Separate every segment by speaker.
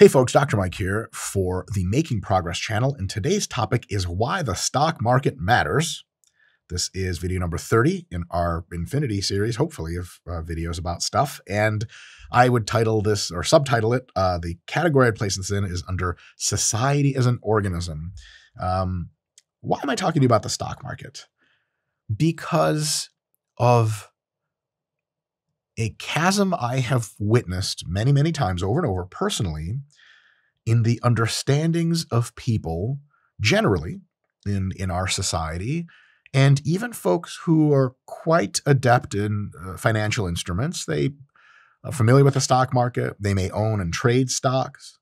Speaker 1: Hey folks, Dr. Mike here for the Making Progress channel, and today's topic is why the stock market matters. This is video number 30 in our Infinity series, hopefully, of uh, videos about stuff. And I would title this or subtitle it. Uh, the category I'd place this in is under Society as an Organism. Um, why am I talking to you about the stock market? Because of a chasm I have witnessed many, many times over and over personally in the understandings of people generally in, in our society, and even folks who are quite adept in uh, financial instruments. They are familiar with the stock market, they may own and trade stocks.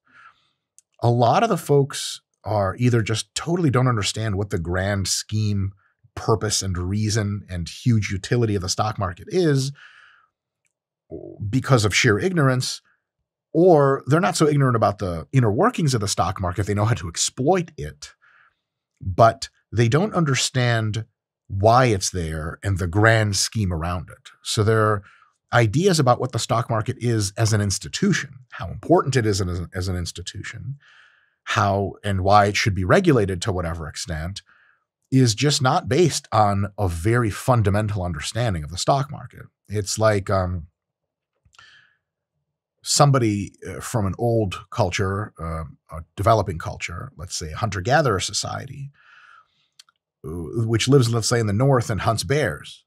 Speaker 1: A lot of the folks are either just totally don't understand what the grand scheme, purpose, and reason and huge utility of the stock market is because of sheer ignorance, or they're not so ignorant about the inner workings of the stock market, they know how to exploit it, but they don't understand why it's there and the grand scheme around it. So there are ideas about what the stock market is as an institution, how important it is as an, as an institution, how and why it should be regulated to whatever extent, is just not based on a very fundamental understanding of the stock market. It's like um, somebody uh, from an old culture, uh, a developing culture, let's say a hunter gatherer society, uh, which lives, let's say, in the north and hunts bears,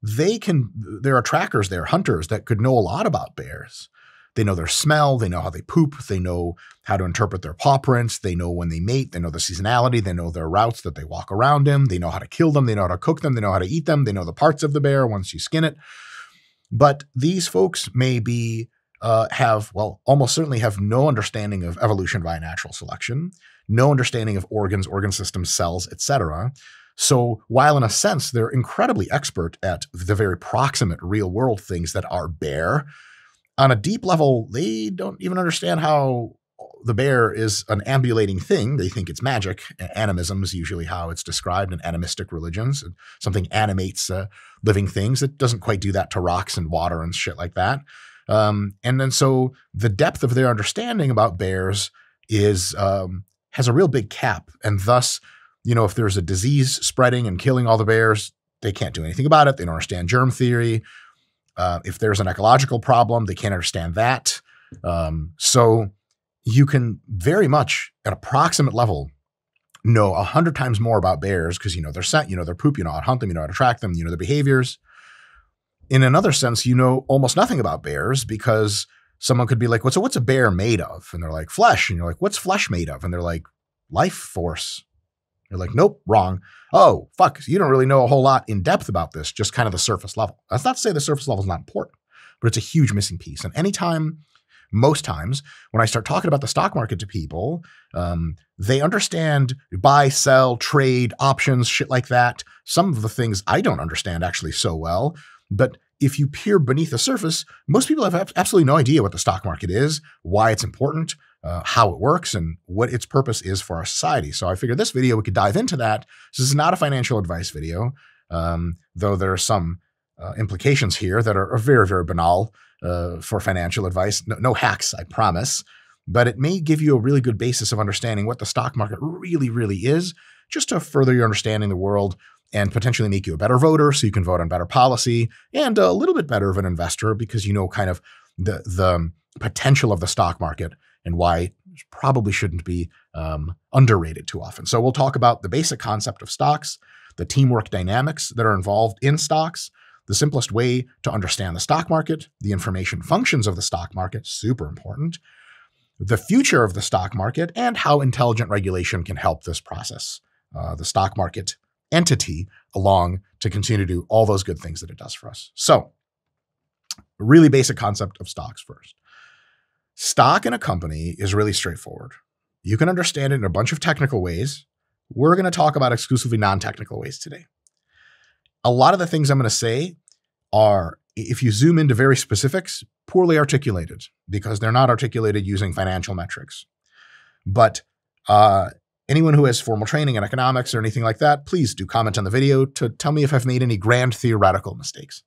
Speaker 1: they can, there are trackers there, hunters that could know a lot about bears. They know their smell, they know how they poop, they know how to interpret their paw prints, they know when they mate, they know the seasonality, they know their routes that they walk around in, they know how to kill them, they know how to cook them, they know how to eat them, they know the parts of the bear once you skin it. But these folks may be uh, have, well, almost certainly have no understanding of evolution via natural selection, no understanding of organs, organ systems, cells, etc. So while in a sense they're incredibly expert at the very proximate real world things that are bear, on a deep level, they don't even understand how the bear is an ambulating thing. They think it's magic. Animism is usually how it's described in animistic religions. Something animates uh, living things. It doesn't quite do that to rocks and water and shit like that. Um, and then so the depth of their understanding about bears is um, has a real big cap, and thus, you know, if there's a disease spreading and killing all the bears, they can't do anything about it. They don't understand germ theory. Uh, if there's an ecological problem, they can't understand that. Um, so you can very much, at approximate level, know a hundred times more about bears because you know their scent, you know their poop, you know how to hunt them, you know how to track them, you know their behaviors in another sense, you know almost nothing about bears because someone could be like, well, so what's a bear made of? And they're like, flesh. And you're like, what's flesh made of? And they're like, life force. You're like, nope, wrong. Oh, fuck. You don't really know a whole lot in depth about this, just kind of the surface level. That's not to say the surface level is not important, but it's a huge missing piece. And anytime, most times, when I start talking about the stock market to people, um, they understand buy, sell, trade, options, shit like that. Some of the things I don't understand actually so well. But if you peer beneath the surface, most people have absolutely no idea what the stock market is, why it's important, uh, how it works, and what its purpose is for our society. So I figured this video we could dive into that. This is not a financial advice video, um, though there are some uh, implications here that are, are very, very banal uh, for financial advice. No, no hacks, I promise. But it may give you a really good basis of understanding what the stock market really, really is, just to further your understanding of the world and potentially make you a better voter so you can vote on better policy and a little bit better of an investor because you know kind of the the potential of the stock market and why probably shouldn't be um, underrated too often. So we'll talk about the basic concept of stocks, the teamwork dynamics that are involved in stocks, the simplest way to understand the stock market, the information functions of the stock market, super important, the future of the stock market, and how intelligent regulation can help this process. Uh, the stock market entity along to continue to do all those good things that it does for us. So, really basic concept of stocks first. Stock in a company is really straightforward. You can understand it in a bunch of technical ways. We're going to talk about exclusively non technical ways today. A lot of the things I'm going to say are, if you zoom into very specifics, poorly articulated because they're not articulated using financial metrics. But uh, Anyone who has formal training in economics or anything like that, please do comment on the video to tell me if I've made any grand theoretical mistakes.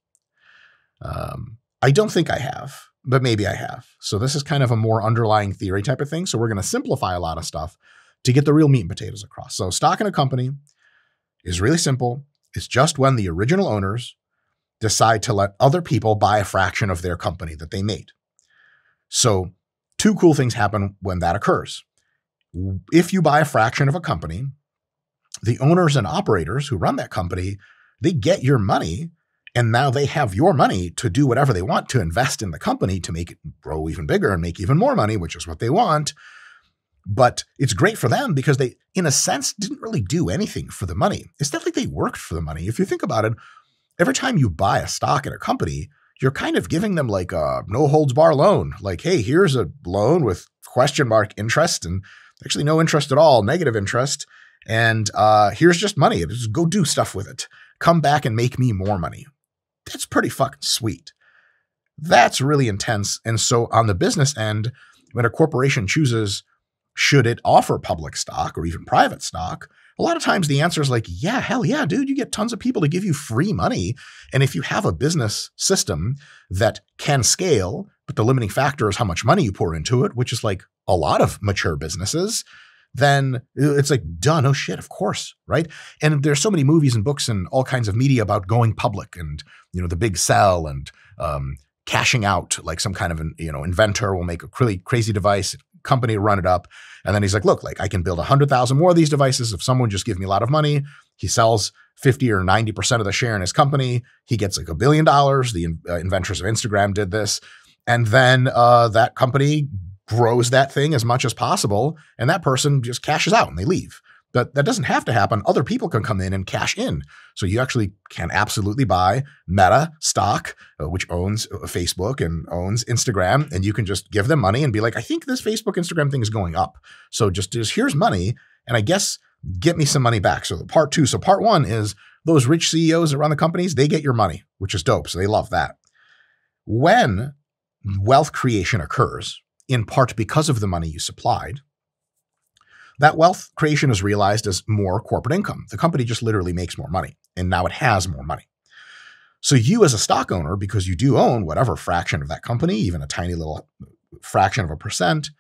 Speaker 1: Um, I don't think I have. but maybe I have. So this is kind of a more underlying theory type of thing. So we're going to simplify a lot of stuff to get the real meat and potatoes across. So stock in a company is really simple. It's just when the original owners decide to let other people buy a fraction of their company that they made. So two cool things happen when that occurs. If you buy a fraction of a company, the owners and operators who run that company, they get your money and now they have your money to do whatever they want to invest in the company to make it grow even bigger and make even more money, which is what they want. But it's great for them because they, in a sense, didn't really do anything for the money. It's not like they worked for the money. If you think about it, every time you buy a stock in a company, you're kind of giving them like a no holds bar loan. Like, hey, here's a loan with question mark interest and actually no interest at all, negative interest. And uh, here's just money. Just go do stuff with it. Come back and make me more money. That's pretty fucking sweet. That's really intense. And so on the business end, when a corporation chooses should it offer public stock or even private stock, a lot of times the answer is like, yeah, hell yeah, dude, you get tons of people to give you free money. And if you have a business system that can scale, but the limiting factor is how much money you pour into it, which is like a lot of mature businesses, then it's like, duh, no shit, of course, right? And there's so many movies and books and all kinds of media about going public and, you know, the big sell and um, cashing out, like some kind of an, you know, inventor will make a really crazy device, company run it up. And then he's like, look, like I can build a 100,000 more of these devices if someone just give me a lot of money. He sells 50 or 90% of the share in his company. He gets like a billion dollars. The uh, inventors of Instagram did this. And then uh, that company grows that thing as much as possible, and that person just cashes out and they leave. But that doesn't have to happen. Other people can come in and cash in. So you actually can absolutely buy Meta stock, uh, which owns uh, Facebook and owns Instagram, and you can just give them money and be like, I think this Facebook Instagram thing is going up. So just, just here's money, and I guess get me some money back. So part two. So part one is those rich CEOs that run the companies, they get your money, which is dope. So they love that. When wealth creation occurs, in part because of the money you supplied, that wealth creation is realized as more corporate income. The company just literally makes more money, and now it has more money. So, you as a stock owner, because you do own whatever fraction of that company, even a tiny little fraction of a percent,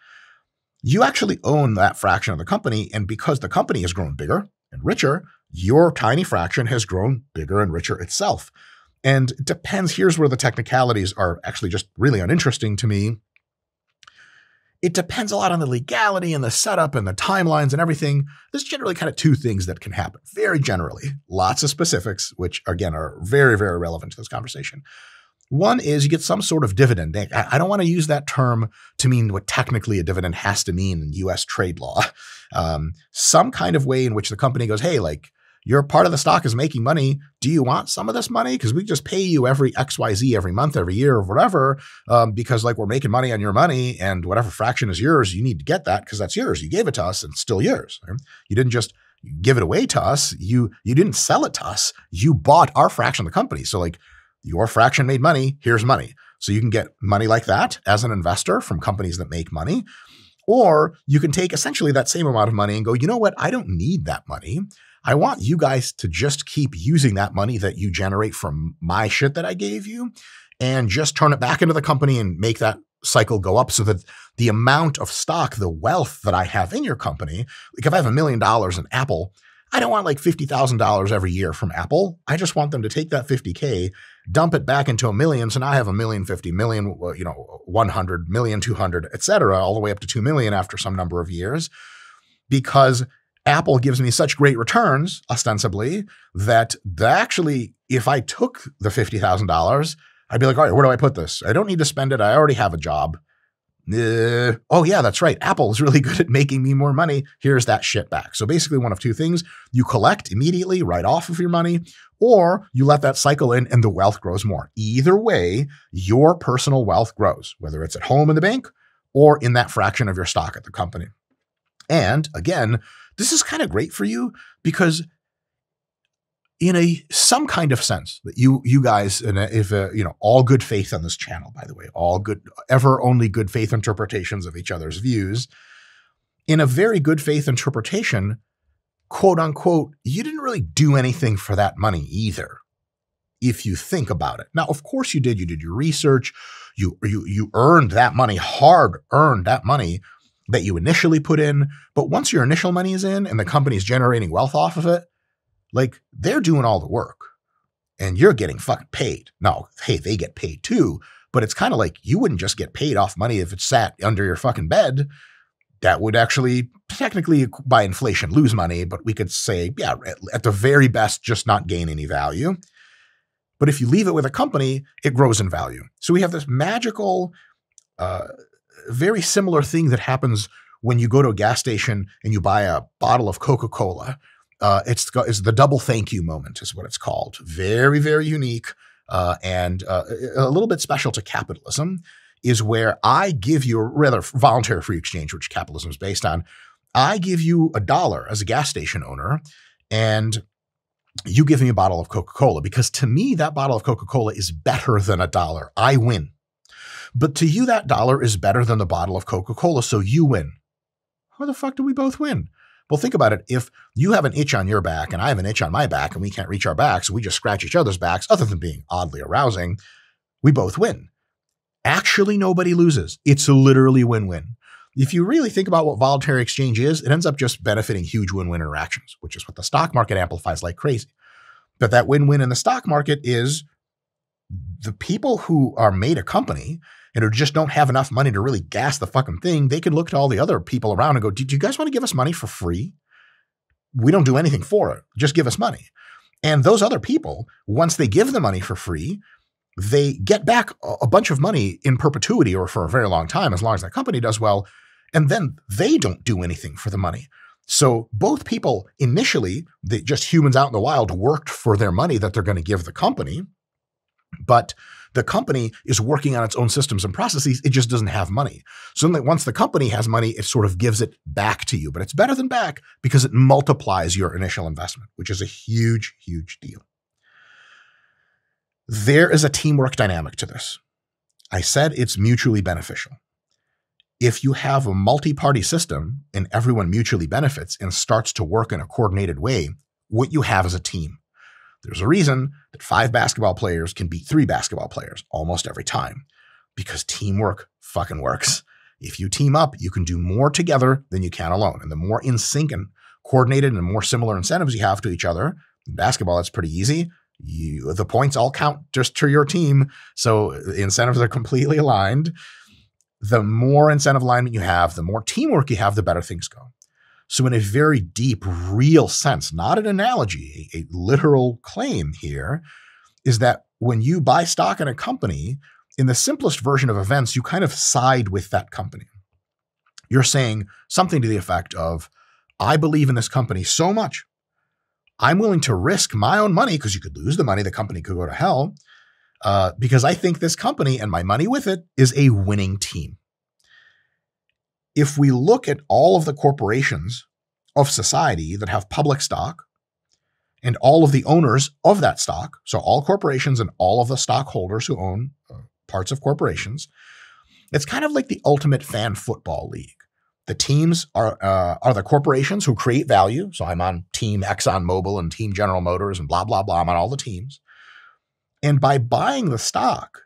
Speaker 1: you actually own that fraction of the company. And because the company has grown bigger and richer, your tiny fraction has grown bigger and richer itself. And it depends. Here's where the technicalities are actually just really uninteresting to me it depends a lot on the legality and the setup and the timelines and everything. There's generally kind of two things that can happen, very generally. Lots of specifics, which again are very, very relevant to this conversation. One is you get some sort of dividend. I don't want to use that term to mean what technically a dividend has to mean in US trade law. Um, some kind of way in which the company goes, hey, like, your part of the stock is making money. Do you want some of this money? Because we just pay you every XYZ every month, every year, or whatever, um, because like we're making money on your money and whatever fraction is yours, you need to get that because that's yours. You gave it to us and it's still yours. Right? You didn't just give it away to us. You you didn't sell it to us. You bought our fraction of the company. So like your fraction made money, here's money. So you can get money like that as an investor from companies that make money. Or you can take essentially that same amount of money and go, you know what? I don't need that money. I want you guys to just keep using that money that you generate from my shit that I gave you and just turn it back into the company and make that cycle go up so that the amount of stock, the wealth that I have in your company, like if I have a million dollars in Apple, I don't want like $50,000 every year from Apple. I just want them to take that 50K, dump it back into a million. So now I have a million, 50 million, you know, 100 million, 200, et cetera, all the way up to 2 million after some number of years because Apple gives me such great returns, ostensibly, that actually, if I took the $50,000, I'd be like, all right, where do I put this? I don't need to spend it. I already have a job. Uh, oh, yeah, that's right. Apple is really good at making me more money. Here's that shit back. So basically, one of two things you collect immediately right off of your money, or you let that cycle in and the wealth grows more. Either way, your personal wealth grows, whether it's at home in the bank or in that fraction of your stock at the company. And again, this is kind of great for you because in a some kind of sense that you you guys and if uh, you know all good faith on this channel by the way all good ever only good faith interpretations of each other's views in a very good faith interpretation quote unquote you didn't really do anything for that money either if you think about it. Now, of course you did. You did your research. You you you earned that money, hard earned that money that you initially put in. But once your initial money is in and the company's generating wealth off of it, like they're doing all the work and you're getting fucking paid. Now, hey, they get paid too, but it's kind of like you wouldn't just get paid off money if it sat under your fucking bed. That would actually technically by inflation lose money, but we could say, yeah, at the very best, just not gain any value. But if you leave it with a company, it grows in value. So we have this magical, uh, very similar thing that happens when you go to a gas station and you buy a bottle of Coca Cola uh, it's, it's the double thank you moment, is what it's called. Very, very unique uh, and uh, a little bit special to capitalism. Is where I give you, rather voluntary free exchange, which capitalism is based on. I give you a dollar as a gas station owner, and you give me a bottle of Coca Cola because to me, that bottle of Coca Cola is better than a dollar. I win. But to you, that dollar is better than the bottle of Coca Cola, so you win. How the fuck do we both win? Well, think about it. If you have an itch on your back and I have an itch on my back and we can't reach our backs, we just scratch each other's backs, other than being oddly arousing, we both win. Actually, nobody loses. It's a literally win win. If you really think about what voluntary exchange is, it ends up just benefiting huge win win interactions, which is what the stock market amplifies like crazy. But that win win in the stock market is the people who are made a company and who just don't have enough money to really gas the fucking thing, they can look to all the other people around and go, Do you guys want to give us money for free? We don't do anything for it. Just give us money. And those other people, once they give the money for free, they get back a bunch of money in perpetuity or for a very long time, as long as that company does well. And then they don't do anything for the money. So both people initially, they, just humans out in the wild, worked for their money that they're going to give the company. But the company is working on its own systems and processes. It just doesn't have money. So once the company has money, it sort of gives it back to you. But it's better than back because it multiplies your initial investment, which is a huge, huge deal. There is a teamwork dynamic to this. I said it's mutually beneficial. If you have a multi party system and everyone mutually benefits and starts to work in a coordinated way, what you have is a team. There's a reason that five basketball players can beat three basketball players almost every time because teamwork fucking works. If you team up, you can do more together than you can alone. And the more in sync and coordinated and more similar incentives you have to each other, in basketball, that's pretty easy. You, the points all count just to your team. So the incentives are completely aligned. The more incentive alignment you have, the more teamwork you have, the better things go. So, in a very deep, real sense, not an analogy, a, a literal claim here, is that when you buy stock in a company, in the simplest version of events, you kind of side with that company. You're saying something to the effect of, I believe in this company so much, I'm willing to risk my own money because you could lose the money, the company could go to hell, uh, because I think this company and my money with it is a winning team if we look at all of the corporations of society that have public stock and all of the owners of that stock, so all corporations and all of the stockholders who own uh, parts of corporations, it's kind of like the ultimate fan football league. The teams are uh, are the corporations who create value. So I'm on Team ExxonMobil and Team General Motors and blah blah blah. I'm on all the teams, and by buying the stock,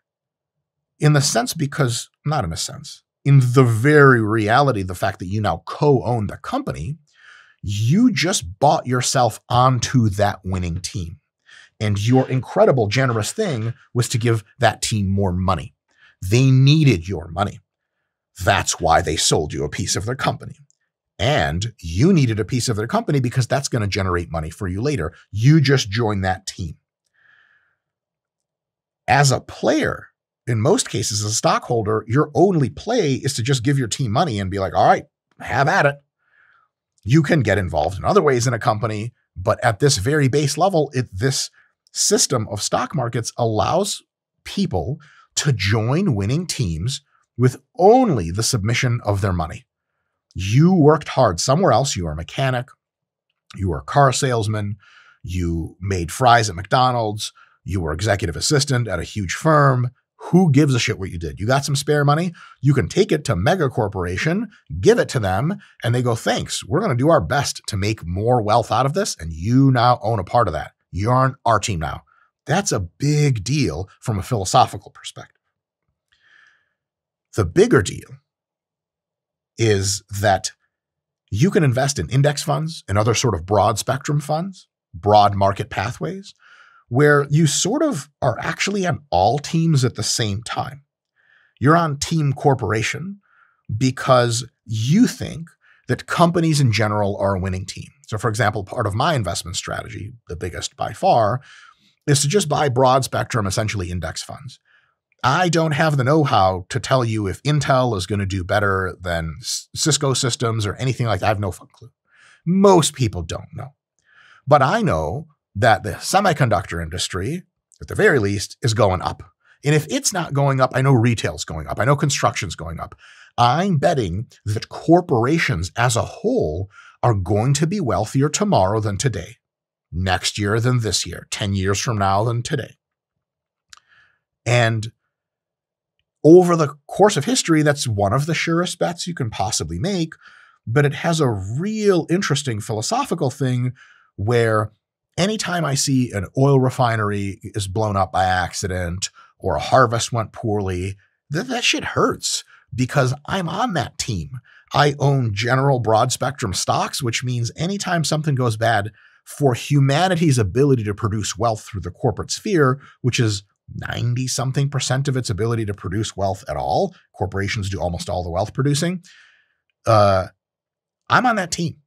Speaker 1: in the sense because not in a sense, in the very reality, the fact that you now co own the company, you just bought yourself onto that winning team. And your incredible, generous thing was to give that team more money. They needed your money. That's why they sold you a piece of their company. And you needed a piece of their company because that's going to generate money for you later. You just joined that team. As a player, in most cases, as a stockholder, your only play is to just give your team money and be like, all right, have at it. You can get involved in other ways in a company, but at this very base level, it, this system of stock markets allows people to join winning teams with only the submission of their money. You worked hard somewhere else. You are a mechanic, you were a car salesman, you made fries at McDonald's, you were executive assistant at a huge firm, who gives a shit what you did? You got some spare money? You can take it to mega corporation, give it to them, and they go, thanks. We're going to do our best to make more wealth out of this. And you now own a part of that. You're on our team now. That's a big deal from a philosophical perspective. The bigger deal is that you can invest in index funds and other sort of broad spectrum funds, broad market pathways, where you sort of are actually on all teams at the same time. You're on team corporation because you think that companies in general are a winning team. So, for example, part of my investment strategy, the biggest by far, is to just buy broad spectrum, essentially index funds. I don't have the know how to tell you if Intel is going to do better than Cisco systems or anything like that. I have no clue. Most people don't know. But I know that the semiconductor industry, at the very least, is going up. And if it's not going up, I know retail's going up. I know construction's going up. I'm betting that corporations as a whole are going to be wealthier tomorrow than today, next year than this year, 10 years from now than today. And over the course of history, that's one of the surest bets you can possibly make. But it has a real interesting philosophical thing where anytime I see an oil refinery is blown up by accident or a harvest went poorly, that, that shit hurts because I'm on that team. I own general broad spectrum stocks, which means anytime something goes bad for humanity's ability to produce wealth through the corporate sphere, which is 90 something percent of its ability to produce wealth at all. Corporations do almost all the wealth producing. Uh, I'm on that team.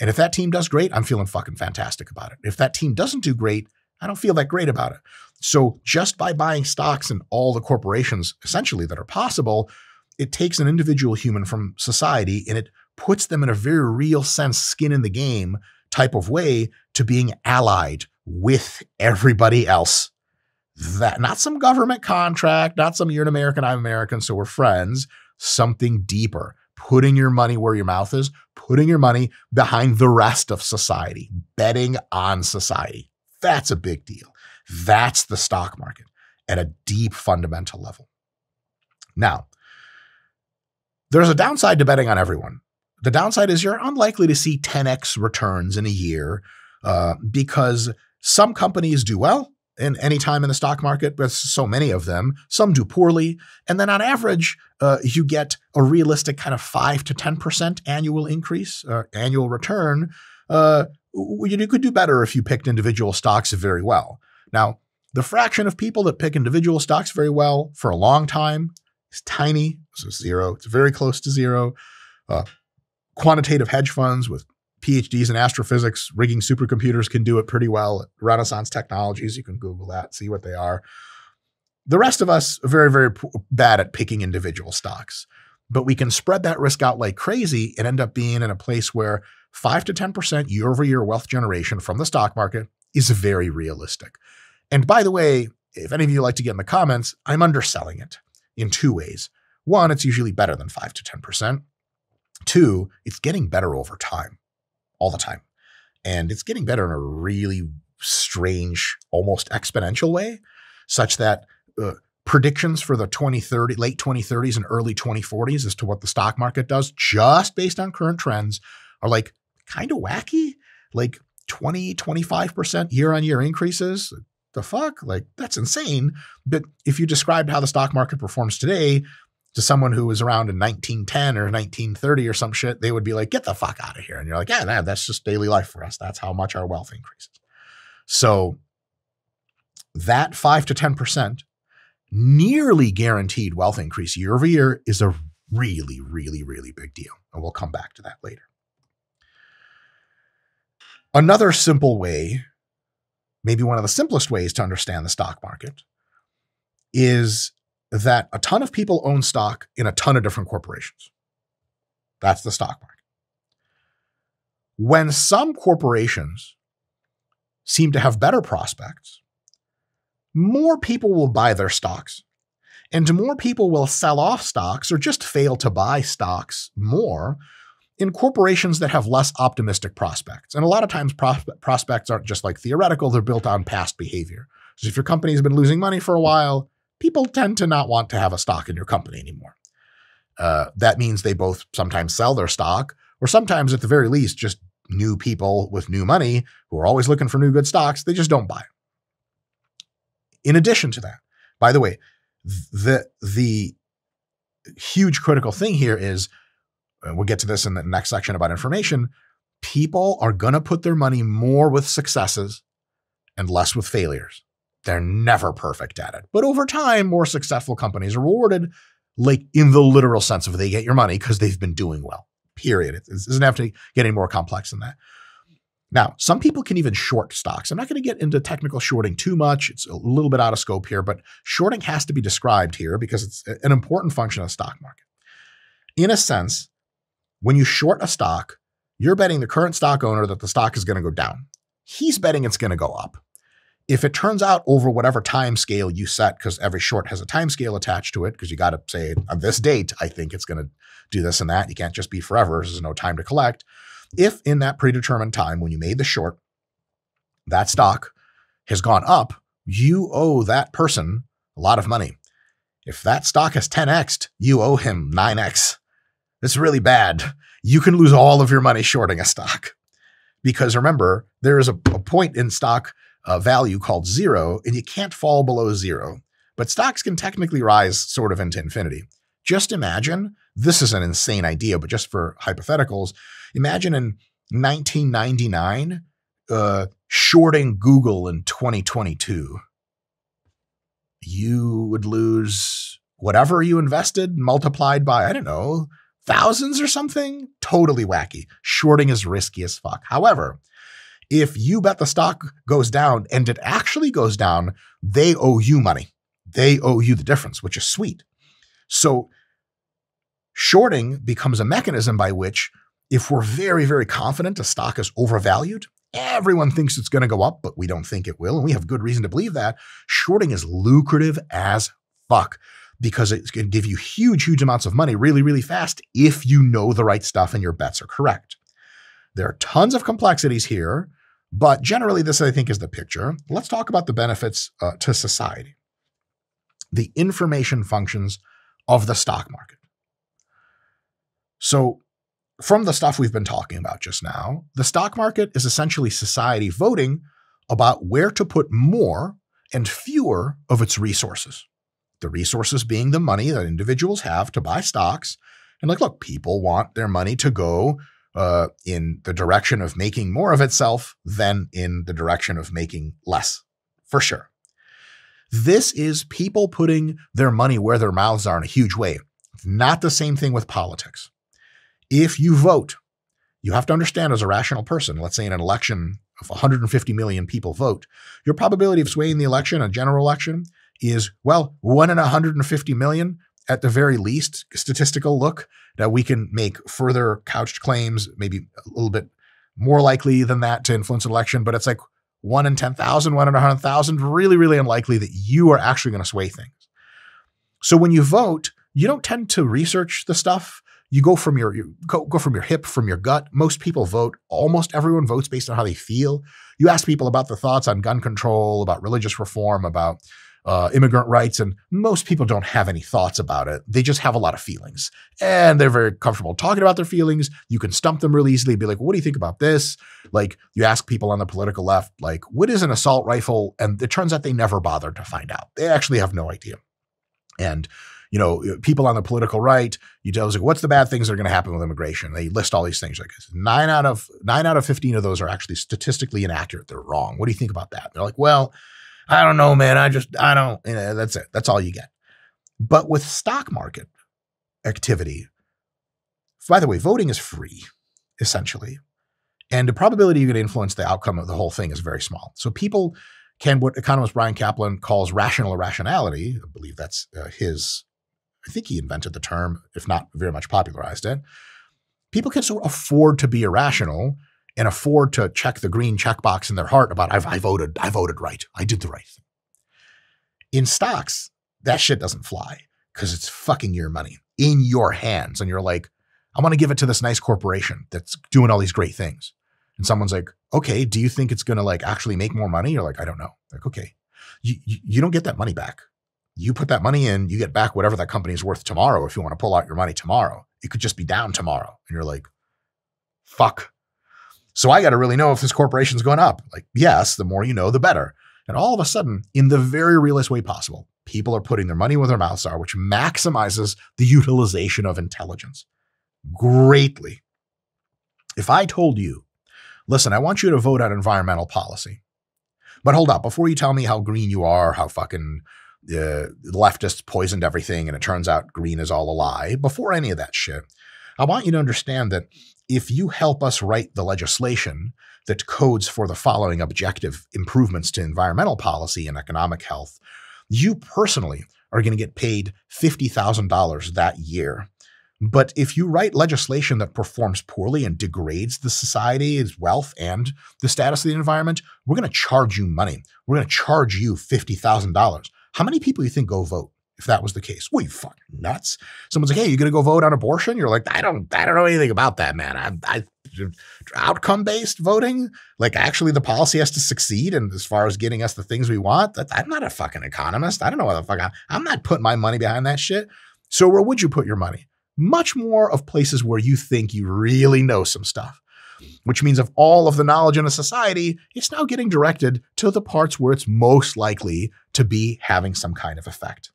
Speaker 1: And if that team does great, I'm feeling fucking fantastic about it. If that team doesn't do great, I don't feel that great about it. So just by buying stocks in all the corporations essentially that are possible, it takes an individual human from society and it puts them in a very real sense, skin in the game type of way to being allied with everybody else that not some government contract, not some you're an American, I'm American, so we're friends, something deeper. Putting your money where your mouth is, putting your money behind the rest of society, betting on society. That's a big deal. That's the stock market at a deep fundamental level. Now, there's a downside to betting on everyone. The downside is you're unlikely to see 10x returns in a year uh, because some companies do well in any time in the stock market, but so many of them. Some do poorly. And then on average, uh, you get a realistic kind of 5 to 10% annual increase, uh, annual return. Uh, you could do better if you picked individual stocks very well. Now, the fraction of people that pick individual stocks very well for a long time is tiny. So zero. It's very close to zero. Uh, quantitative hedge funds with PhDs in astrophysics, rigging supercomputers can do it pretty well. Renaissance Technologies, you can Google that, see what they are. The rest of us are very, very bad at picking individual stocks, but we can spread that risk out like crazy and end up being in a place where 5 to 10% year over year wealth generation from the stock market is very realistic. And by the way, if any of you like to get in the comments, I'm underselling it in two ways. One, it's usually better than 5 to 10%. Two, it's getting better over time all the time. And it's getting better in a really strange, almost exponential way, such that uh, predictions for the 2030, late 2030s and early 2040s as to what the stock market does, just based on current trends, are like kind of wacky. Like 20, 25% year on year increases. The fuck? Like, that's insane. But if you described how the stock market performs today, to someone who was around in 1910 or 1930 or some shit, they would be like, get the fuck out of here. And you're like, yeah, that's just daily life for us. That's how much our wealth increases. So that 5 to 10% nearly guaranteed wealth increase year over year is a really, really, really big deal. And we'll come back to that later. Another simple way, maybe one of the simplest ways to understand the stock market, is that a ton of people own stock in a ton of different corporations. That's the stock market. When some corporations seem to have better prospects, more people will buy their stocks. And more people will sell off stocks or just fail to buy stocks more in corporations that have less optimistic prospects. And a lot of times, prospects aren't just like theoretical, they're built on past behavior. So if your company's been losing money for a while, people tend to not want to have a stock in your company anymore. Uh, that means they both sometimes sell their stock, or sometimes, at the very least, just new people with new money who are always looking for new good stocks, they just don't buy. In addition to that, by the way, the the huge critical thing here is we'll get to this in the next section about information. People are going to put their money more with successes and less with failures. They're never perfect at it. But over time, more successful companies are rewarded, like in the literal sense of they get your money because they've been doing well, period. It doesn't have to get any more complex than that. Now, some people can even short stocks. I'm not going to get into technical shorting too much. It's a little bit out of scope here, but shorting has to be described here because it's an important function of the stock market. In a sense, when you short a stock, you're betting the current stock owner that the stock is going to go down. He's betting it's going to go up. If it turns out over whatever time scale you set, because every short has a time scale attached to it, because you got to say on this date, I think it's going to do this and that. You can't just be forever. There's no time to collect. If in that predetermined time when you made the short, that stock has gone up, you owe that person a lot of money. If that stock has 10x, you owe him 9x. It's really bad. You can lose all of your money shorting a stock. Because remember, there is a, a point in stock uh, value called zero, and you can't fall below zero. But stocks can technically rise sort of into infinity. Just imagine this is an insane idea, but just for hypotheticals, imagine in 1999 uh, shorting Google in 2022. You would lose whatever you invested multiplied by, I don't know, thousands or something. Totally wacky. Shorting is risky as fuck. However, if you bet the stock goes down and it actually goes down, they owe you money. They owe you the difference, which is sweet. So shorting becomes a mechanism by which if we're very, very confident a stock is overvalued, everyone thinks it's going to go up, but we don't think it will. And we have good reason to believe that. Shorting is lucrative as fuck because it's going to give you huge, huge amounts of money really, really fast if you know the right stuff and your bets are correct. There are tons of complexities here, but generally, this I think is the picture. Let's talk about the benefits uh, to society. The information functions of the stock market. So, from the stuff we've been talking about just now, the stock market is essentially society voting about where to put more and fewer of its resources. The resources being the money that individuals have to buy stocks. And like, look, people want their money to go uh, in the direction of making more of itself than in the direction of making less, for sure. This is people putting their money where their mouths are in a huge way. Not the same thing with politics. If you vote, you have to understand as a rational person, let's say in an election of 150 million people vote, your probability of swaying the election, a general election, is, well, one in 150 million at the very least statistical look that we can make further couched claims, maybe a little bit more likely than that to influence an election, but it's like one in 10,000, one in 100,000, really, really unlikely that you are actually going to sway things. So when you vote, you don't tend to research the stuff. You go from your you go, go from your hip, from your gut. Most people vote. Almost everyone votes based on how they feel. You ask people about their thoughts on gun control, about religious reform, about uh, immigrant rights, and most people don't have any thoughts about it. They just have a lot of feelings, and they're very comfortable talking about their feelings. You can stump them really easily. Be like, "What do you think about this?" Like, you ask people on the political left, like, "What is an assault rifle?" And it turns out they never bothered to find out. They actually have no idea. And you know, people on the political right, you tell us like, what's the bad things that are going to happen with immigration? They list all these things. Like nine out of nine out of fifteen of those are actually statistically inaccurate. They're wrong. What do you think about that? They're like, well, I don't know, man. I just, I don't, you know, that's it. That's all you get. But with stock market activity, by the way, voting is free, essentially. And the probability you're going to influence the outcome of the whole thing is very small. So people can, what economist Bryan Caplan calls rational irrationality, I believe that's uh, his, I think he invented the term, if not very much popularized it. People can sort of afford to be irrational and afford to check the green checkbox in their heart about I've, I voted, I voted right, I did the right thing. In stocks, that shit doesn't fly because it's fucking your money in your hands, and you're like, I want to give it to this nice corporation that's doing all these great things. And someone's like, okay, do you think it's going to like actually make more money? You're like, I don't know. Like, okay, you, you, you don't get that money back. You put that money in, you get back whatever that company is worth tomorrow. If you want to pull out your money tomorrow, it could just be down tomorrow. And you're like, fuck, so I got to really know if this corporation's going up. Like, yes, the more you know, the better. And all of a sudden, in the very realist way possible, people are putting their money where their mouths are, which maximizes the utilization of intelligence greatly. If I told you, listen, I want you to vote on environmental policy, but hold up, before you tell me how green you are, how fucking uh, leftists poisoned everything and it turns out green is all a lie, before any of that shit, I want you to understand that if you help us write the legislation that codes for the following objective improvements to environmental policy and economic health, you personally are going to get paid $50,000 that year. But if you write legislation that performs poorly and degrades the society's wealth and the status of the environment, we're going to charge you money. We're going to charge you $50,000. How many people do you think go vote? If that was the case. Well, you fucking nuts. Someone's like, hey, you gonna go vote on abortion? You're like, I don't I don't know anything about that, man. I, I outcome based voting, like actually the policy has to succeed. And as far as getting us the things we want, that, I'm not a fucking economist. I don't know what the fuck I'm, I'm not putting my money behind that shit. So where would you put your money? Much more of places where you think you really know some stuff. Which means of all of the knowledge in a society, it's now getting directed to the parts where it's most likely to be having some kind of effect.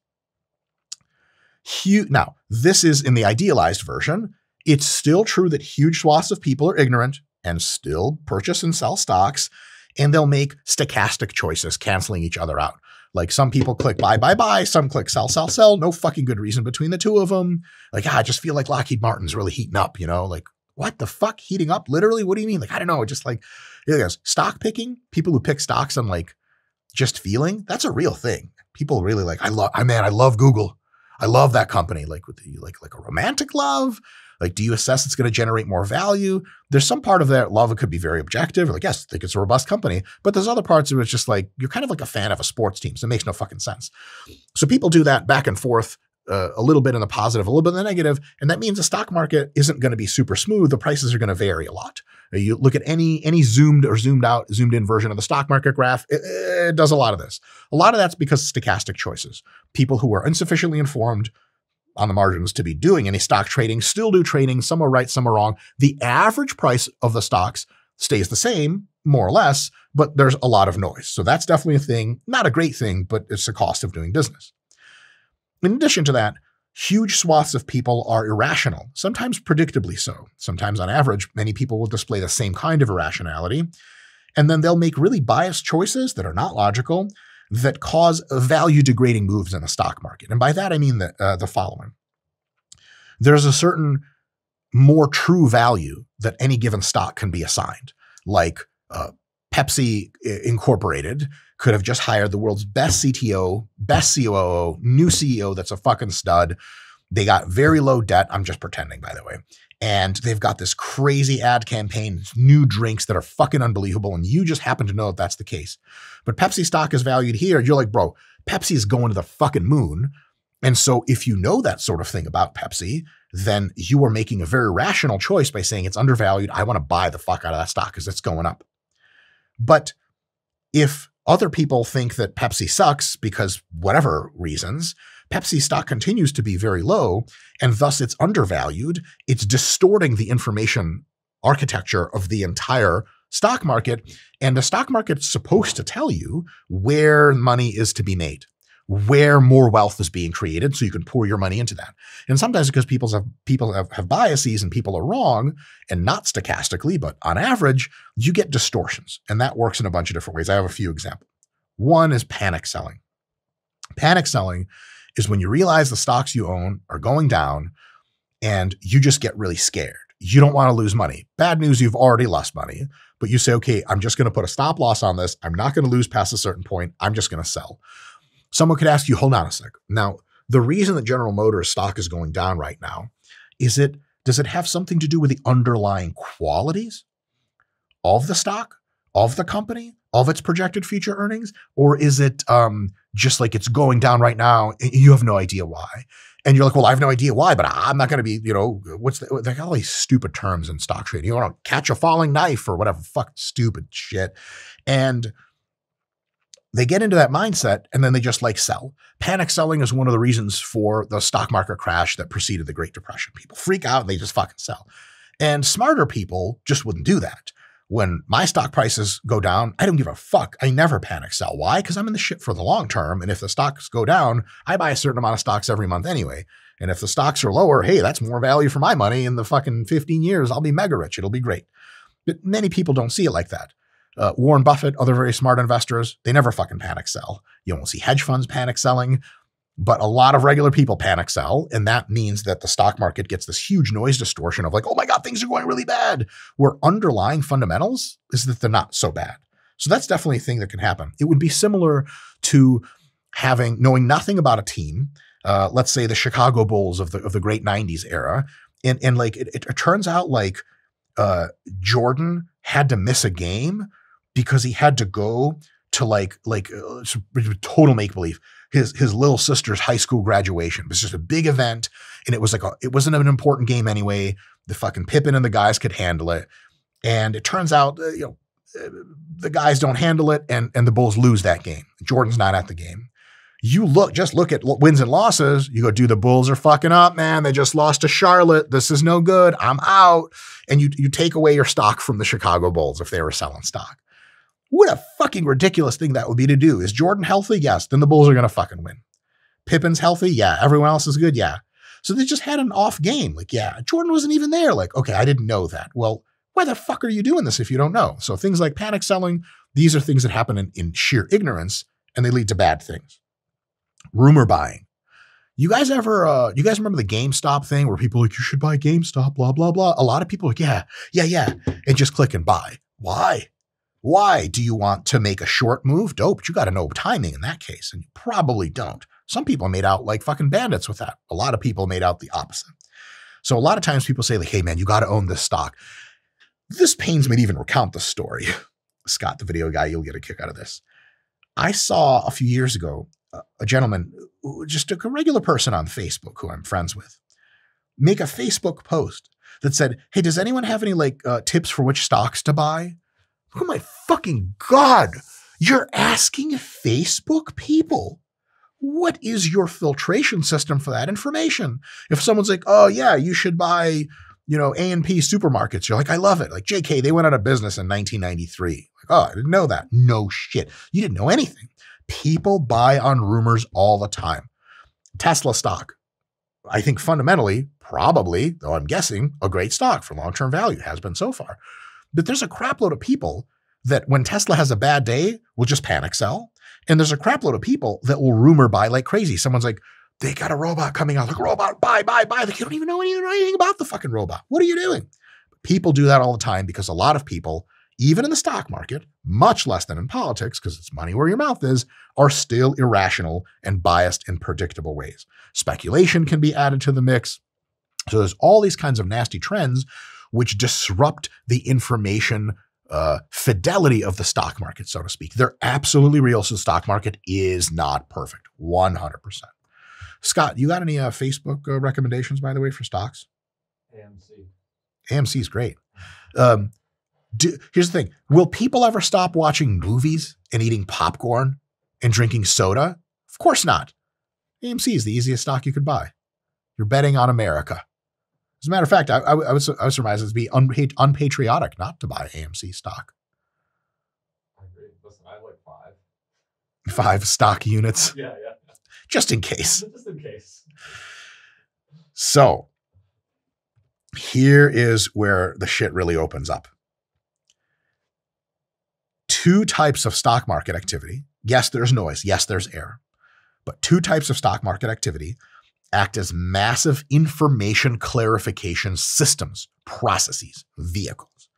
Speaker 1: Huge, now, this is in the idealized version. It's still true that huge swaths of people are ignorant and still purchase and sell stocks, and they'll make stochastic choices, canceling each other out. Like some people click buy, buy, buy, some click sell, sell, sell. No fucking good reason between the two of them. Like, ah, I just feel like Lockheed Martin's really heating up, you know? Like, what the fuck? Heating up? Literally? What do you mean? Like, I don't know. Just like, it goes. Stock picking, people who pick stocks on like just feeling, that's a real thing. People really like, I love, I man, I love Google. I love that company. Like with the, like like a romantic love. Like, do you assess it's going to generate more value? There's some part of that love it could be very objective. Like, yes, I think it's a robust company, but there's other parts of it. It's just like you're kind of like a fan of a sports team, so it makes no fucking sense. So people do that back and forth uh, a little bit in the positive, a little bit in the negative, and that means the stock market isn't going to be super smooth. The prices are going to vary a lot. You look at any any zoomed or zoomed out, zoomed in version of the stock market graph, it, it does a lot of this. A lot of that's because of stochastic choices. People who are insufficiently informed on the margins to be doing any stock trading still do trading. Some are right, some are wrong. The average price of the stocks stays the same, more or less, but there's a lot of noise. So that's definitely a thing. Not a great thing, but it's the cost of doing business. In addition to that, huge swaths of people are irrational, sometimes predictably so. Sometimes, on average, many people will display the same kind of irrationality. And then they'll make really biased choices that are not logical that cause value degrading moves in the stock market. And by that, I mean the, uh, the following there's a certain more true value that any given stock can be assigned, like uh, Pepsi Incorporated could have just hired the world's best CTO, best COO, new CEO that's a fucking stud. They got very low debt. I'm just pretending, by the way. And they've got this crazy ad campaign, new drinks that are fucking unbelievable. And you just happen to know that that's the case. But Pepsi stock is valued here. You're like, bro, Pepsi is going to the fucking moon. And so if you know that sort of thing about Pepsi, then you are making a very rational choice by saying it's undervalued. I want to buy the fuck out of that stock because it's going up. But if other people think that Pepsi sucks because whatever reasons. Pepsi stock continues to be very low, and thus it's undervalued. It's distorting the information architecture of the entire stock market. And the stock market's supposed to tell you where money is to be made where more wealth is being created so you can pour your money into that. And sometimes because people have people have, have biases and people are wrong and not stochastically, but on average, you get distortions. And that works in a bunch of different ways. I have a few examples. One is panic selling. Panic selling is when you realize the stocks you own are going down and you just get really scared. You don't want to lose money. Bad news, you've already lost money, but you say, okay, I'm just going to put a stop loss on this. I'm not going to lose past a certain point. I'm just going to sell. Someone could ask you, hold on a sec. Now, the reason that General Motors stock is going down right now is it does it have something to do with the underlying qualities of the stock, of the company, of its projected future earnings, or is it um, just like it's going down right now? And you have no idea why, and you're like, well, I have no idea why, but I'm not going to be, you know, what's the, they got all these stupid terms in stock trading. You want to catch a falling knife or whatever, fuck stupid shit, and they get into that mindset and then they just like sell. Panic selling is one of the reasons for the stock market crash that preceded the Great Depression. People freak out and they just fucking sell. And smarter people just wouldn't do that. when my stock prices go down, I don't give a fuck. I never panic sell. Why? Because I'm in the shit for the long term. And if the stocks go down, I buy a certain amount of stocks every month anyway. And if the stocks are lower, hey, that's more value for my money in the fucking 15 years. I'll be mega rich. It'll be great. But many people don't see it like that. Uh, Warren Buffett, other very smart investors, they never fucking panic sell. You won't see hedge funds panic selling. But a lot of regular people panic sell, and that means that the stock market gets this huge noise distortion of like, oh my God, things are going really bad. Where underlying fundamentals is that they're not so bad. So that's definitely a thing that can happen. It would be similar to having knowing nothing about a team. Uh, let's say the Chicago Bulls of the of the great '90s era, and and like it, it, turns out like uh, Jordan had to miss a game because he had to go to like like uh, total make believe his his little sister's high school graduation. It was just a big event, and it was like a, it wasn't an important game anyway. The fucking Pippen and the guys could handle it, and it turns out uh, you know uh, the guys don't handle it, and and the Bulls lose that game. Jordan's not at the game. You look just look at wins and losses. You go, do the Bulls are fucking up, man. They just lost to Charlotte. This is no good. I'm out. And you you take away your stock from the Chicago Bulls if they were selling stock. What a fucking ridiculous thing that would be to do. Is Jordan healthy? Yes. Then the Bulls are going to fucking win. Pippen's healthy? Yeah. Everyone else is good? Yeah. So they just had an off game. Like, yeah, Jordan wasn't even there. Like, okay, I didn't know that. Well, why the fuck are you doing this if you don't know? So things like panic selling, these are things that happen in, in sheer ignorance and they lead to bad things. Rumor buying. You guys ever, uh, you guys remember the GameStop thing where people like, you should buy GameStop, blah, blah, blah. A lot of people like, yeah, yeah, yeah. And just click and buy. Why? Why do you want to make a short move? Dope, but you got to know timing in that case, and you probably don't. Some people made out like fucking bandits with that. A lot of people made out the opposite. So a lot of times people say like, "Hey man, you got to own this stock." This pains me to even recount the story. Scott, the video guy, you'll get a kick out of this. I saw a few years ago a gentleman, just a regular person on Facebook who I'm friends with, make a Facebook post that said, "Hey, does anyone have any like uh, tips for which stocks to buy?" Oh my fucking God. You're asking Facebook people. What is your filtration system for that information? If someone's like, oh, yeah, you should buy, you know, A&P supermarkets, you're like, I love it. Like, JK, they went out of business in 1993. Like, oh, I didn't know that. No shit. You didn't know anything. People buy on rumors all the time. Tesla stock, I think fundamentally, probably, though I'm guessing, a great stock for long term value, has been so far. But there's a crapload of people that when Tesla has a bad day will just panic sell. And there's a crapload of people that will rumor buy like crazy. Someone's like, they got a robot coming out. Like, robot, buy, buy, buy. Like, you don't even know anything, about the fucking robot. What are you doing? People do that all the time because a lot of people, even in the stock market, much less than in politics, because it's money where your mouth is, are still irrational and biased in predictable ways. Speculation can be added to the mix. So there's all these kinds of nasty trends which disrupt the information uh, fidelity of the stock market, so to speak. They're absolutely real. So the stock market is not perfect, 100%. Scott, you got any uh, Facebook uh, recommendations, by the way, for stocks?
Speaker 2: AMC.
Speaker 1: AMC is great. Um, do, here's the thing Will people ever stop watching movies and eating popcorn and drinking soda? Of course not. AMC is the easiest stock you could buy. You're betting on America. As a matter of fact, I, I, I, would, I would surmise it to be unpa- unpatriotic not to buy AMC stock.
Speaker 2: I agree. Listen, I have like five.
Speaker 1: Five stock units.
Speaker 2: yeah, yeah.
Speaker 1: Just in case.
Speaker 2: Just in case.
Speaker 1: So here is where the shit really opens up. Two types of stock market activity. Yes, there's noise. Yes, there's air. But two types of stock market activity act as massive information clarification systems, processes, vehicles.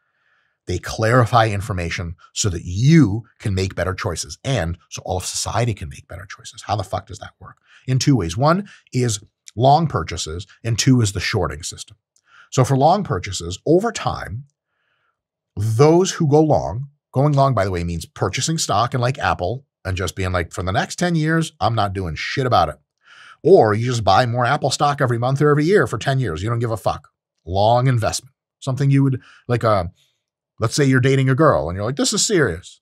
Speaker 1: They clarify information so that you can make better choices and so all of society can make better choices. How the fuck does that work? In two ways. One is long purchases, and two is the shorting system. So for long purchases, over time, those who go long, going long, by the way, means purchasing stock and like Apple and just being like, for the next 10 years, I'm not doing shit about it. Or you just buy more Apple stock every month or every year for 10 years. You don't give a fuck. Long investment. Something you would like, uh, let's say you're dating a girl and you're like, this is serious.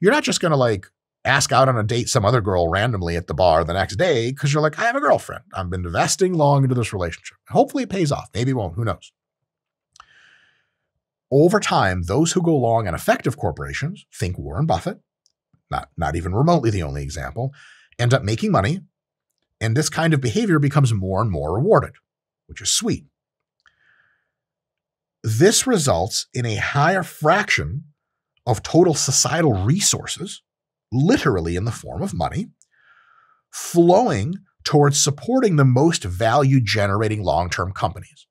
Speaker 1: You're not just going to like ask out on a date some other girl randomly at the bar the next day because you're like, I have a girlfriend. I've been investing long into this relationship. Hopefully it pays off. Maybe it won't. Who knows? over time, those who go long and effective corporations, think Warren Buffett, not, not even remotely the only example, end up making money. And this kind of behavior becomes more and more rewarded, which is sweet. This results in a higher fraction of total societal resources, literally in the form of money, flowing towards supporting the most value generating long term companies.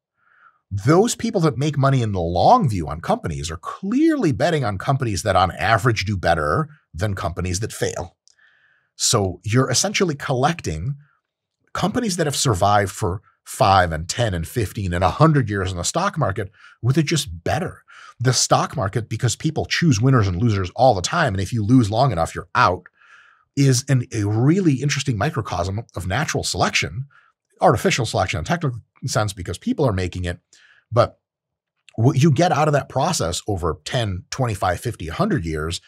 Speaker 1: Those people that make money in the long view on companies are clearly betting on companies that on average do better than companies that fail. So you're essentially collecting companies that have survived for five and 10 and 15 and 100 years in the stock market with it just better. The stock market, because people choose winners and losers all the time, and if you lose long enough, you're out, is an, a really interesting microcosm of natural selection, artificial selection in a technical sense, because people are making it. But what you get out of that process over 10, 25, 50, 100 years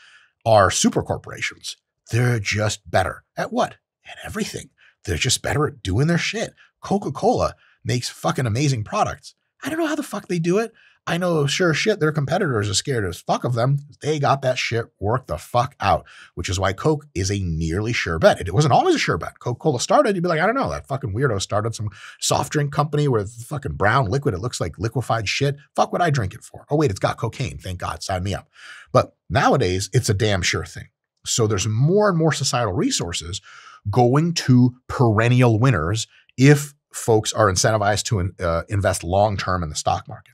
Speaker 1: are super corporations. They're just better at what? At everything. They're just better at doing their shit. Coca Cola makes fucking amazing products. I don't know how the fuck they do it. I know sure shit their competitors are scared as fuck of them. They got that shit worked the fuck out, which is why Coke is a nearly sure bet. It wasn't always a sure bet. Coca Cola started, you'd be like, I don't know, that fucking weirdo started some soft drink company with fucking brown liquid. It looks like liquefied shit. Fuck would I drink it for? Oh, wait, it's got cocaine. Thank God. Sign me up. But nowadays, it's a damn sure thing. So there's more and more societal resources going to perennial winners if folks are incentivized to uh, invest long term in the stock market.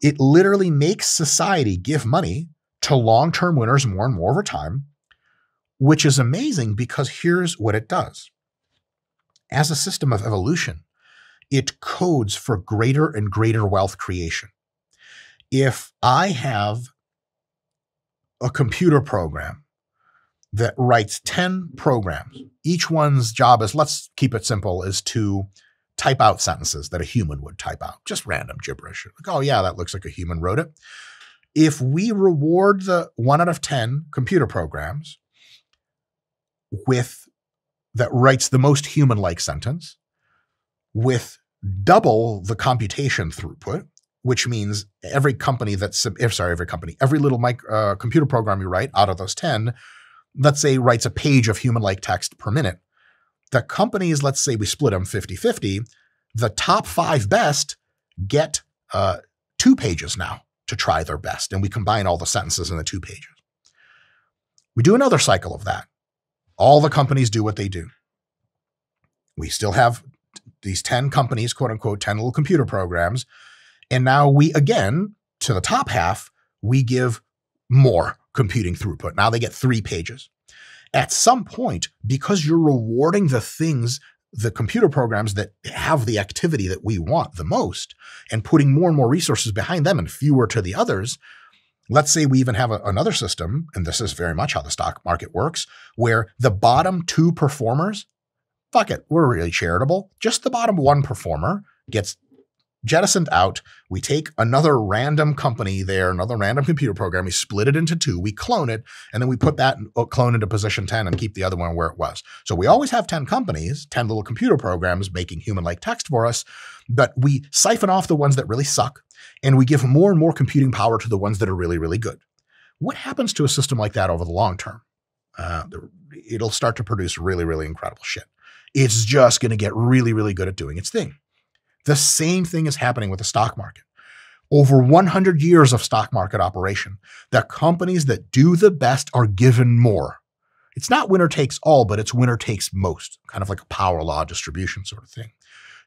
Speaker 1: It literally makes society give money to long term winners more and more over time, which is amazing because here's what it does. As a system of evolution, it codes for greater and greater wealth creation. If I have a computer program that writes 10 programs. Each one's job is, let's keep it simple, is to type out sentences that a human would type out, just random gibberish. Like, oh, yeah, that looks like a human wrote it. If we reward the one out of 10 computer programs with that writes the most human like sentence with double the computation throughput, which means every company that's, sorry, every company, every little uh, computer program you write out of those 10 let's say, writes a page of human like text per minute. The companies, let's say we split them 50 50, the top five best get uh, two pages now to try their best. And we combine all the sentences in the two pages. We do another cycle of that. All the companies do what they do. We still have these 10 companies, quote unquote, 10 little computer programs. And now we, again, to the top half, we give more computing throughput. Now they get three pages. At some point, because you're rewarding the things, the computer programs that have the activity that we want the most, and putting more and more resources behind them and fewer to the others, Let's say we even have a, another system, and this is very much how the stock market works, where the bottom two performers, fuck it, we're really charitable. Just the bottom one performer gets jettisoned out. We take another random company there, another random computer program. We split it into two. We clone it, and then we put that uh, clone into position 10 and keep the other one where it was. So we always have 10 companies, 10 little computer programs making human like text for us, but we siphon off the ones that really suck, and we give more and more computing power to the ones that are really, really good. What happens to a system like that over the long term? Uh, it'll start to produce really, really incredible shit. It's just going to get really, really good at doing its thing. The same thing is happening with the stock market. Over 100 years of stock market operation, the companies that do the best are given more. It's not winner takes all, but it's winner takes most, kind of like a power law distribution sort of thing.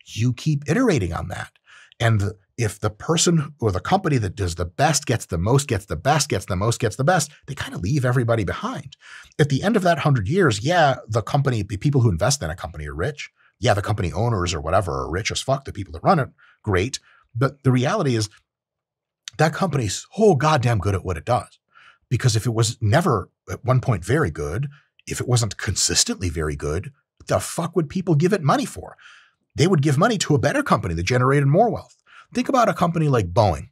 Speaker 1: You keep iterating on that. And the, if the person or the company that does the best gets the most, gets the best, gets the most, gets the best, they kind of leave everybody behind. At the end of that 100 years, yeah, the company, the people who invest in a company are rich yeah, the company owners or whatever are rich as fuck, the people that run it, great. But the reality is that company's so goddamn good at what it does. Because if it was never at one point very good, if it wasn't consistently very good, the fuck would people give it money for? They would give money to a better company that generated more wealth. Think about a company like Boeing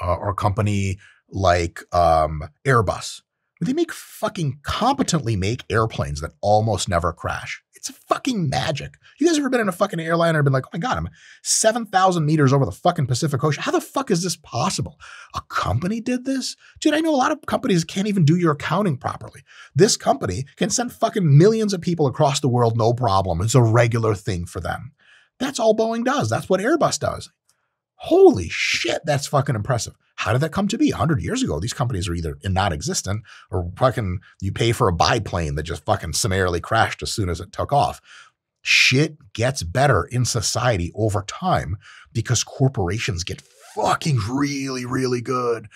Speaker 1: uh, or a company like um, Airbus. They make fucking competently make airplanes that almost never crash It's fucking magic. You guys ever been in a fucking airliner and been like, oh my God, I'm 7,000 meters over the fucking Pacific Ocean? How the fuck is this possible? A company did this? Dude, I know a lot of companies can't even do your accounting properly. This company can send fucking millions of people across the world, no problem. It's a regular thing for them. That's all Boeing does. That's what Airbus does. Holy shit, that's fucking impressive. How did that come to be? 100 years ago, these companies are either not existent or fucking you pay for a biplane that just fucking summarily crashed as soon as it took off. Shit gets better in society over time because corporations get fucking really, really good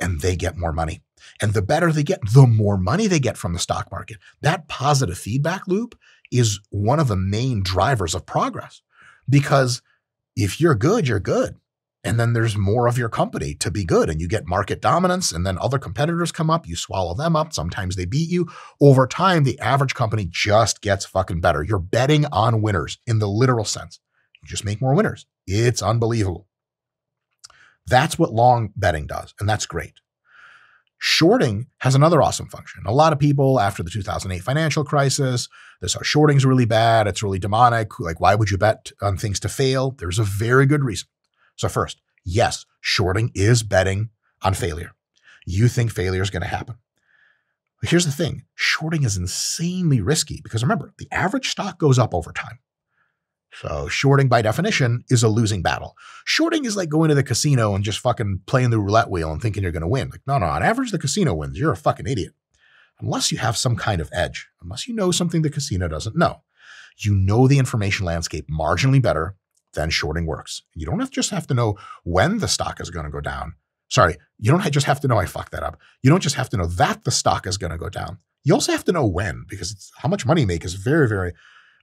Speaker 1: and they get more money. And the better they get, the more money they get from the stock market. That positive feedback loop is one of the main drivers of progress because if you're good, you're good and then there's more of your company to be good and you get market dominance and then other competitors come up you swallow them up sometimes they beat you over time the average company just gets fucking better you're betting on winners in the literal sense you just make more winners it's unbelievable that's what long betting does and that's great Shorting has another awesome function. A lot of people after the 2008 financial crisis, they saw shorting's really bad. It's really demonic. Like, why would you bet on things to fail? There's a very good reason. So, first, yes, shorting is betting on failure. You think failure is going to happen. But here's the thing shorting is insanely risky because remember, the average stock goes up over time. So, shorting by definition is a losing battle. Shorting is like going to the casino and just fucking playing the roulette wheel and thinking you're going to win. Like, no, no, on average, the casino wins. You're a fucking idiot. Unless you have some kind of edge, unless you know something the casino doesn't know. You know the information landscape marginally better then shorting works. You don't have just have to know when the stock is going to go down. Sorry, you don't just have to know I fucked that up. You don't just have to know that the stock is going to go down. You also have to know when because how much money you make is very, very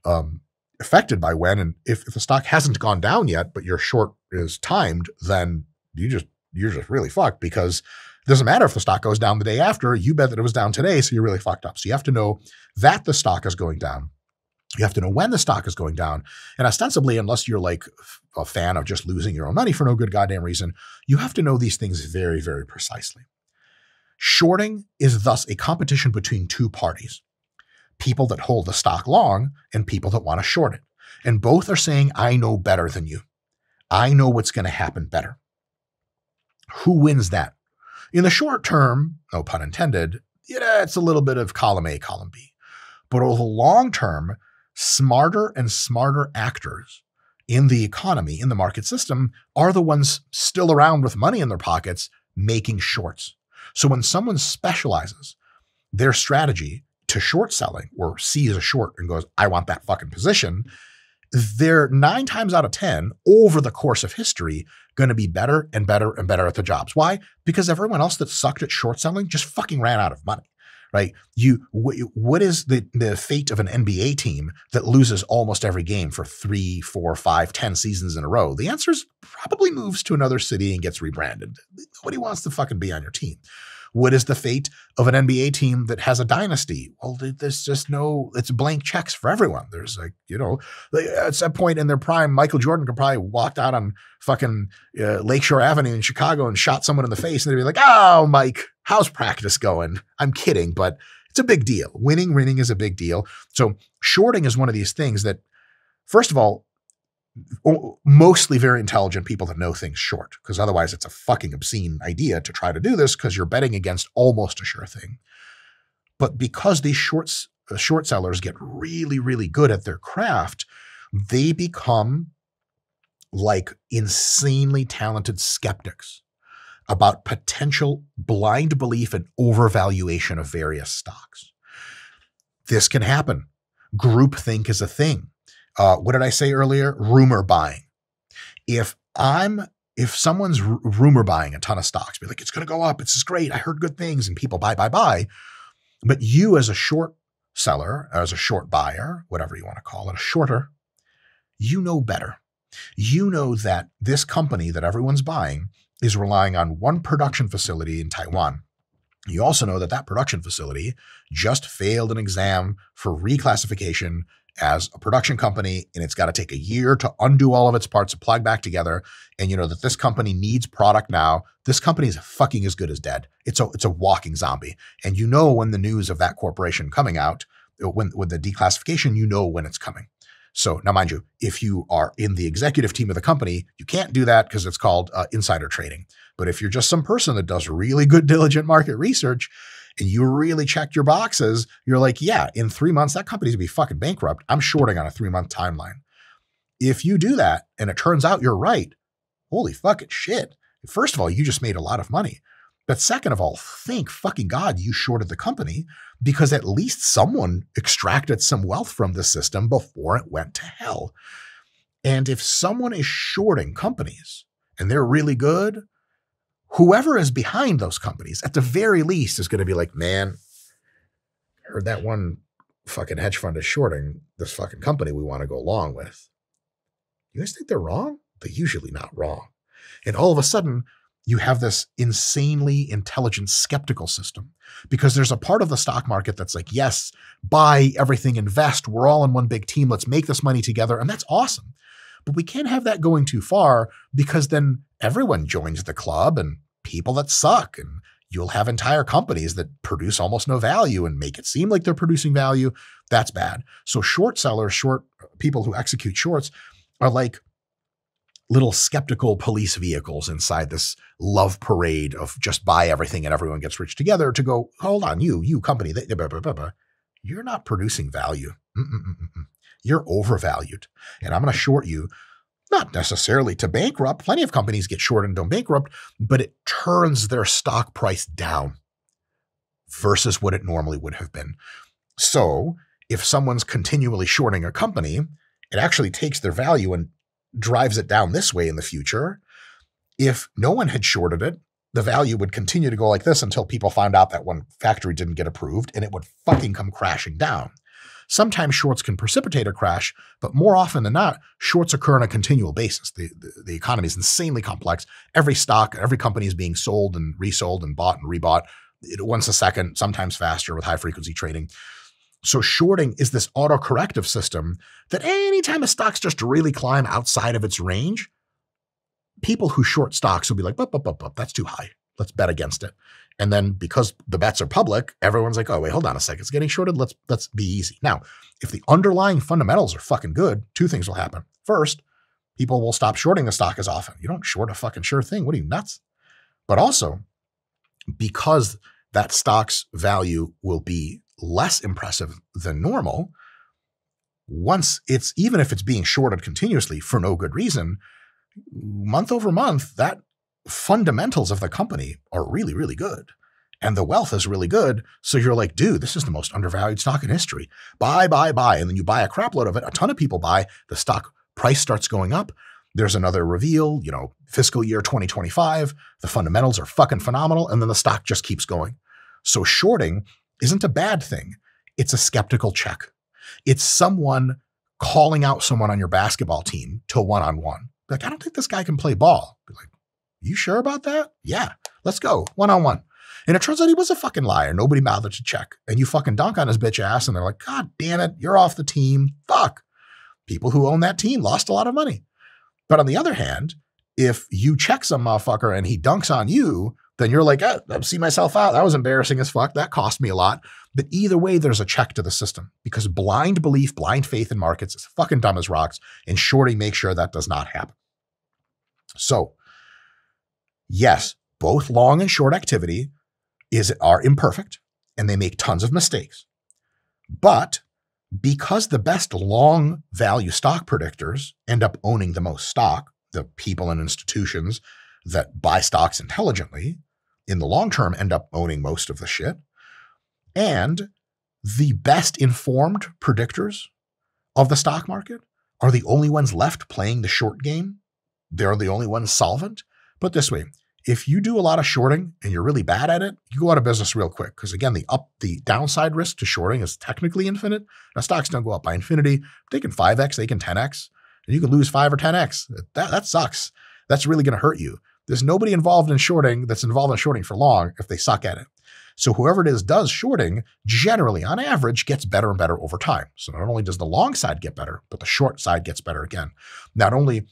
Speaker 1: um, affected by when. And if, if the stock hasn't gone down yet, but your short is timed, then you just you're just really fucked because it doesn't matter if the stock goes down the day after. You bet that it was down today, so you're really fucked up. So you have to know that the stock is going down you have to know when the stock is going down. And ostensibly, unless you're like a fan of just losing your own money for no good goddamn reason, you have to know these things very, very precisely. Shorting is thus a competition between two parties people that hold the stock long and people that want to short it. And both are saying, I know better than you. I know what's going to happen better. Who wins that? In the short term, no pun intended, it's a little bit of column A, column B. But over the long term, smarter and smarter actors in the economy, in the market system, are the ones still around with money in their pockets making shorts. So when someone specializes their strategy to short selling or sees a short and goes, I want that fucking position, they're nine times out of 10 over the course of history going to be better and better and better at the jobs. Why? Because everyone else that sucked at short selling just fucking ran out of money right? You what is the the fate of an NBA team that loses almost every game for three, four, five, ten seasons in a row? The answer is probably moves to another city and gets rebranded. Nobody wants to fucking be on your team. What is the fate of an NBA team that has a dynasty? Well, there's just no, it's blank checks for everyone. There's like, you know, at some point in their prime, Michael Jordan could probably walked out on fucking uh, Lakeshore Avenue in Chicago and shot someone in the face and they'd be like, oh, Mike, how's practice going? I'm kidding, but it's a big deal. Winning, winning is a big deal. So shorting is one of these things that, first of all, mostly very intelligent people that know things short, because otherwise it's a fucking obscene idea to try to do this because you're betting against almost a sure thing. But because these shorts, uh, short sellers get really, really good at their craft, they become like insanely talented skeptics about potential blind belief and overvaluation of various stocks. This can happen. Groupthink is a thing uh, what did I say earlier? Rumor buying. If I'm if someone's r- rumor buying a ton of stocks, be like, it's going to go up. It's just great. I heard good things, and people buy, buy, buy. But you, as a short seller, as a short buyer, whatever you want to call it, a shorter, you know better. You know that this company that everyone's buying is relying on one production facility in Taiwan. You also know that that production facility just failed an exam for reclassification as a production company and it's got to take a year to undo all of its parts, and plug back together. And you know that this company needs product now. This company is fucking as good as dead. It's a it's a walking zombie. And you know when the news of that corporation coming out when with the declassification, you know when it's coming. So now, mind you, if you are in the executive team of the company, you can't do that because it's called uh, insider trading. But if you're just some person that does really good, diligent market research, and you really checked your boxes, you're like, yeah, in three months, that company's gonna be fucking bankrupt. I'm shorting on a three month timeline. If you do that and it turns out you're right, holy fucking shit. First of all, you just made a lot of money. But second of all, thank fucking God you shorted the company because at least someone extracted some wealth from the system before it went to hell. And if someone is shorting companies and they're really good, whoever is behind those companies, at the very least, is going to be like, man, I heard that one fucking hedge fund is shorting this fucking company we want to go along with. You guys think they're wrong? They're usually not wrong. And all of a sudden, you have this insanely intelligent skeptical system because there's a part of the stock market that's like, yes, buy everything, invest. We're all in one big team. Let's make this money together. And that's awesome. But we can't have that going too far because then everyone joins the club and people that suck. And you'll have entire companies that produce almost no value and make it seem like they're producing value. That's bad. So short sellers, short uh, people who execute shorts are like little skeptical police vehicles inside this love parade of just buy everything and everyone gets rich together to go, hold on, you, you company, blah, blah, blah, you're not producing value. Mm-mm-mm-mm. You're overvalued. And I'm going to short you, not necessarily to bankrupt. Plenty of companies get short and don't bankrupt, but it turns their stock price down versus what it normally would have been. So if someone's continually shorting a company, it actually takes their value and drives it down this way in the future. If no one had shorted it, the value would continue to go like this until people found out that one factory didn't get approved and it would fucking come crashing down. Sometimes shorts can precipitate a crash, but more often than not, shorts occur on a continual basis. The, the, the economy is insanely complex. Every stock, every company is being sold and resold and bought and rebought once a second, sometimes faster with high frequency trading. So shorting is this auto-corrective system that anytime a stock's just really climb outside of its range, people who short stocks will be like, bup, bup, bup, bup, that's too high. Let's bet against it. And then because the bets are public, everyone's like, oh, wait, hold on a second. It's getting shorted. Let's let's be easy. Now, if the underlying fundamentals are fucking good, two things will happen. First, people will stop shorting the stock as often. You don't short a fucking sure thing. What are you nuts? But also, because that stock's value will be less impressive than normal, once it's even if it's being shorted continuously for no good reason, month over month, that fundamentals of the company are really, really good. And the wealth is really good. So you're like, dude, this is the most undervalued stock in history. Buy, buy, buy. And then you buy a crap load of it. A ton of people buy. The stock price starts going up. There's another reveal, you know, fiscal year 2025. The fundamentals are fucking phenomenal. And then the stock just keeps going. So shorting isn't a bad thing. It's a skeptical check. It's someone calling out someone on your basketball team to one on one. Like, I don't think this guy can play ball. Be like, you sure about that? Yeah, let's go one on one. And it turns out he was a fucking liar. Nobody bothered to check. And you fucking dunk on his bitch ass, and they're like, God damn it, you're off the team. Fuck. People who own that team lost a lot of money. But on the other hand, if you check some motherfucker and he dunks on you, then you're like, eh, I see myself out. That was embarrassing as fuck. That cost me a lot. But either way, there's a check to the system because blind belief, blind faith in markets is fucking dumb as rocks. And shorting makes sure that does not happen. So, yes, both long and short activity is are imperfect and they make tons of mistakes. But because the best long value stock predictors end up owning the most stock, the people and institutions that buy stocks intelligently, in the long term end up owning most of the shit. And the best informed predictors of the stock market are the only ones left playing the short game. They're the only ones solvent. But this way, if you do a lot of shorting and you're really bad at it, you go out of business real quick. Because again, the up the downside risk to shorting is technically infinite. Now stocks don't go up by infinity. They can 5x, they can 10x, and you can lose 5 or 10x. That, that sucks. That's really going to hurt you. There's nobody involved in shorting that's involved in shorting for long if they suck at it. So whoever it is does shorting generally on average gets better and better over time. So not only does the long side get better, but the short side gets better again. Not only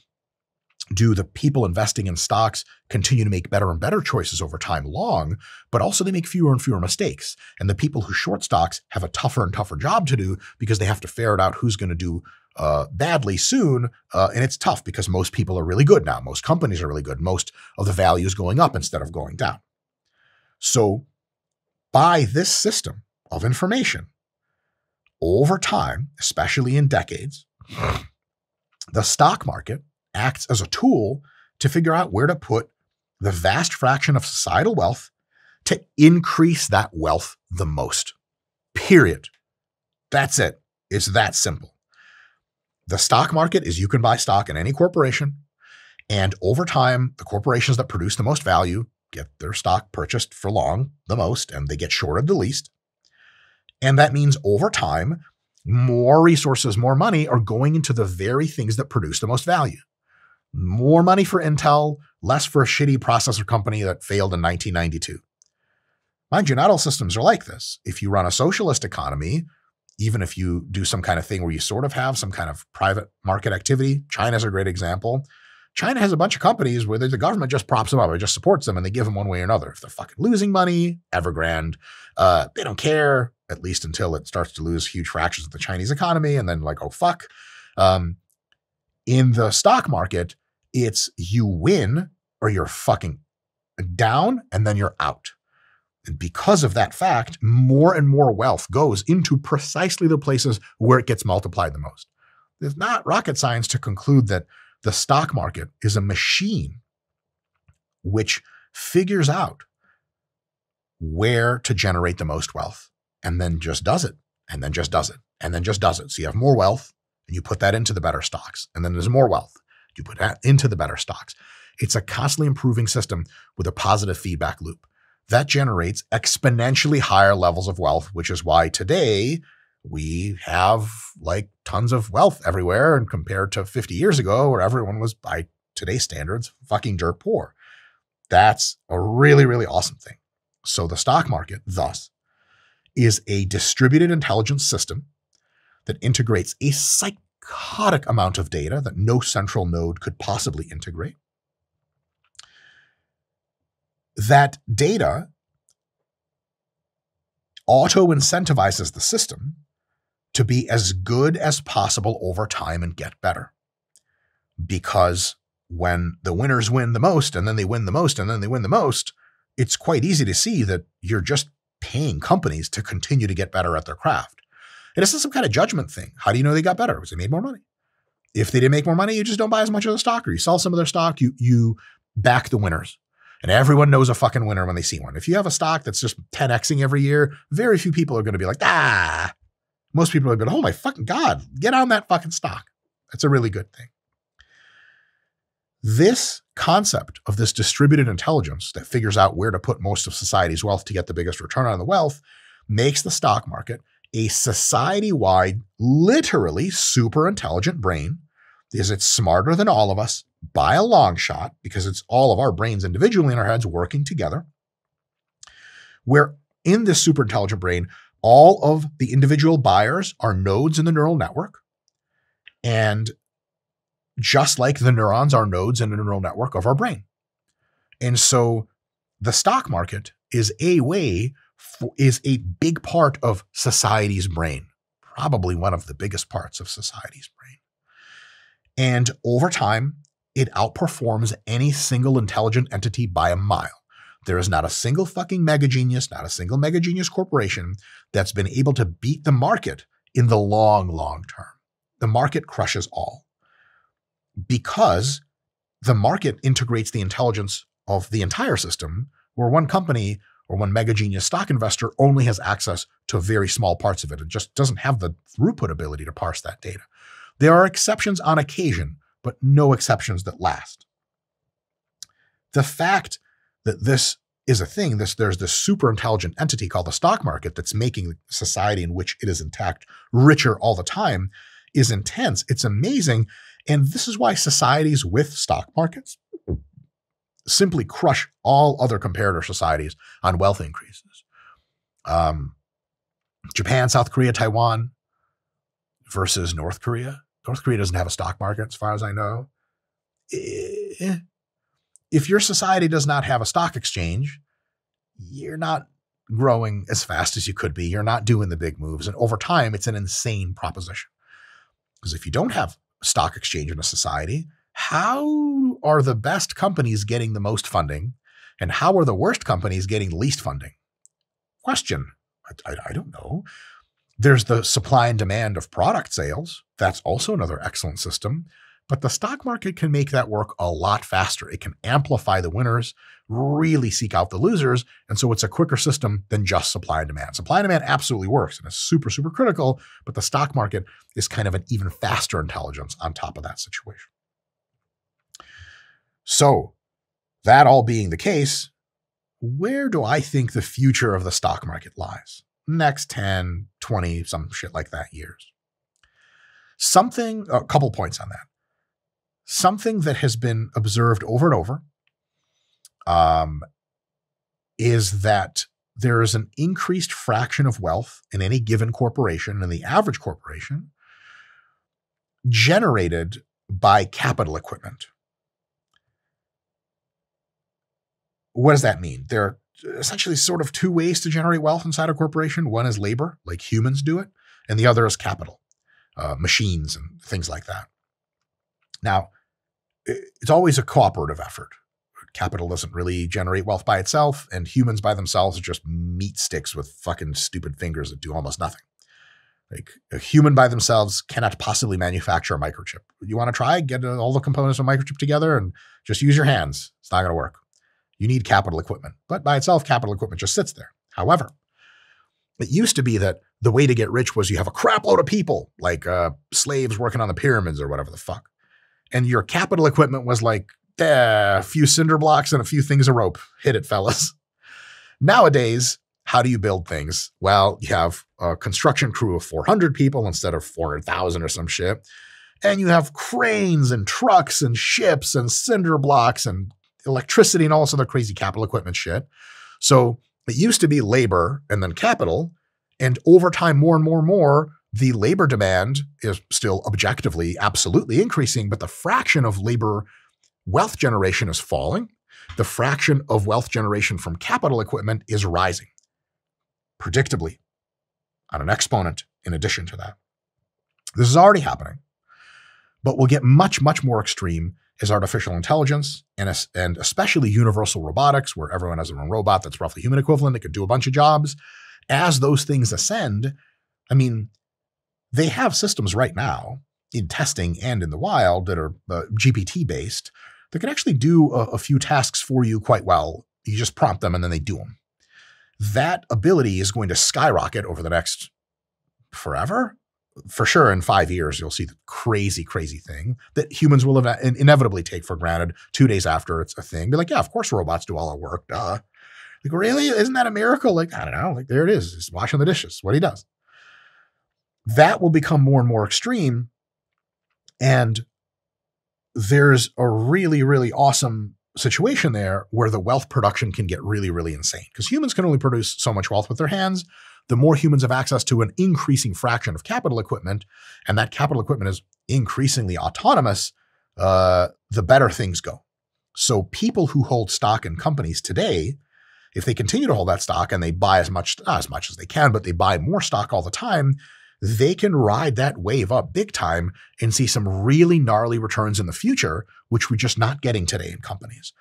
Speaker 1: do the people investing in stocks continue to make better and better choices over time long, but also they make fewer and fewer mistakes. And the people who short stocks have a tougher and tougher job to do because they have to ferret out who's going to do uh, badly soon. Uh, and it's tough because most people are really good now. Most companies are really good. Most of the value is going up instead of going down. So, by this system of information, over time, especially in decades, the stock market acts as a tool to figure out where to put the vast fraction of societal wealth to increase that wealth the most. Period. That's it. It's that simple. The stock market is you can buy stock in any corporation, and over time, the corporations that produce the most value get their stock purchased for long the most, and they get shorted the least. And that means over time, more resources, more money are going into the very things that produce the most value. More money for Intel, less for a shitty processor company that failed in 1992. Mind you, not all systems are like this. If you run a socialist economy, even if you do some kind of thing where you sort of have some kind of private market activity, China's a great example. China has a bunch of companies where the government just props them up or just supports them and they give them one way or another. If they're fucking losing money, Evergrande, uh, they don't care, at least until it starts to lose huge fractions of the Chinese economy. And then, like, oh, fuck. Um, in the stock market, it's you win or you're fucking down and then you're out. And because of that fact, more and more wealth goes into precisely the places where it gets multiplied the most. It's not rocket science to conclude that the stock market is a machine which figures out where to generate the most wealth and then just does it and then just does it and then just does it. So you have more wealth and you put that into the better stocks and then there's more wealth you put that into the better stocks. It's a constantly improving system with a positive feedback loop. That generates exponentially higher levels of wealth, which is why today we have like tons of wealth everywhere. And compared to 50 years ago, where everyone was, by today's standards, fucking dirt poor. That's a really, really awesome thing. So the stock market, thus, is a distributed intelligence system that integrates a psychotic amount of data that no central node could possibly integrate. That data auto incentivizes the system to be as good as possible over time and get better. Because when the winners win the most, and then they win the most, and then they win the most, it's quite easy to see that you're just paying companies to continue to get better at their craft. It isn't some kind of judgment thing. How do you know they got better? Because they made more money. If they didn't make more money, you just don't buy as much of the stock, or you sell some of their stock. You you back the winners, and everyone knows a fucking winner when they see one. If you have a stock that's just 10xing every year, very few people are going to be like, ah. Most people are going, to be, like, oh my fucking god, get on that fucking stock. That's a really good thing. This concept of this distributed intelligence that figures out where to put most of society's wealth to get the biggest return on the wealth makes the stock market a society wide, literally super intelligent brain because it's smarter than all of us by a long shot because it's all of our brains individually in our heads working together. Where in this super intelligent brain, all of the individual buyers are nodes in the neural network. And just like the neurons are nodes in the neural network of our brain. And so the stock market is a way is a big part of society's brain, probably one of the biggest parts of society's brain. And over time, it outperforms any single intelligent entity by a mile. There is not a single fucking mega genius, not a single mega genius corporation that's been able to beat the market in the long, long term. The market crushes all because the market integrates the intelligence of the entire system, where one company or when Mega Genius stock investor only has access to very small parts of it and just doesn't have the throughput ability to parse that data. There are exceptions on occasion, but no exceptions that last. The fact that this is a thing, this there's this super intelligent entity called the stock market that's making society in which it is intact richer all the time is intense. It's amazing. And this is why societies with stock markets simply crush all other comparator societies on wealth increases. Um, Japan, South Korea, Taiwan versus North Korea. North Korea doesn't have a stock market, as far as I know. eh, if your society does not have a stock exchange, you're not growing as fast as you could be. You're not doing the big moves. And over time, it's an insane proposition. Because if you don't have a stock exchange in a society, how are the best companies getting the most funding? And how are the worst companies getting least funding? Question. I, I, I don't know. There's the supply and demand of product sales. That's also another excellent system. But the stock market can make that work a lot faster. It can amplify the winners, really seek out the losers. And so it's a quicker system than just supply and demand. Supply and demand absolutely works and is super, super critical. But the stock market is kind of an even faster intelligence on top of that situation. So, that all being the case, where do I think the future of the stock market lies? Next 10, 20, some shit like that years. Something, a couple points on that something that has been observed over and over um, is that there is an increased fraction of wealth in any given corporation, in the average corporation, generated by capital equipment. What does that mean? There are essentially sort of two ways to generate wealth inside a corporation. One is labor, like humans do it, and the other is capital, uh, machines, and things like that. Now, it's always a cooperative effort. Capital doesn't really generate wealth by itself, and humans by themselves are just meat sticks with fucking stupid fingers that do almost nothing. Like a human by themselves cannot possibly manufacture a microchip. You want to try get all the components of a microchip together and just use your hands. It's not going to work. You need capital equipment, but by itself, capital equipment just sits there. However, it used to be that the way to get rich was you have a crapload of people, like uh, slaves working on the pyramids or whatever the fuck and your capital equipment was like eh, a few cinder blocks and a few things of rope. Hit it, fellas. Nowadays, how do you build things? Well, you have a construction crew of 400 people instead of 400,000 or some shit. And you have cranes and trucks and ships and cinder blocks and electricity and all this other crazy capital equipment shit. So it used to be labor and then capital. And over time, more and more and more, the labor demand is still objectively absolutely increasing, but the fraction of labor wealth generation is falling. The fraction of wealth generation from capital equipment is rising, predictably, on an exponent in addition to that. This is already happening, but will get much, much more extreme as artificial intelligence and, and especially universal robotics, where everyone has their own robot that's roughly human equivalent that could do a bunch of jobs. As those things ascend, I mean, they have systems right now in testing and in the wild that are uh, GPT based that can actually do a, a few tasks for you quite well. You just prompt them and then they do them. That ability is going to skyrocket over the next forever. For sure, in five years, you'll see the crazy, crazy thing that humans will inevitably take for granted two days after it's a thing. Be like, yeah, of course robots do all our work. Duh. Like, really? Isn't that a miracle? Like, I don't know. Like, there it is. He's washing the dishes. What he does that will become more and more extreme. And there's a really, really awesome situation there where the wealth production can get really, really insane because humans can only produce so much wealth with their hands. The more humans have access to an increasing fraction of capital equipment, and that capital equipment is increasingly autonomous, uh, the better things go. So, people who hold stock in companies today, if they continue to hold that stock and they buy as much, not as much as they can, but they buy more stock all the time, they can ride that wave up big time and see some really gnarly returns in the future, which we're just not getting today in companies.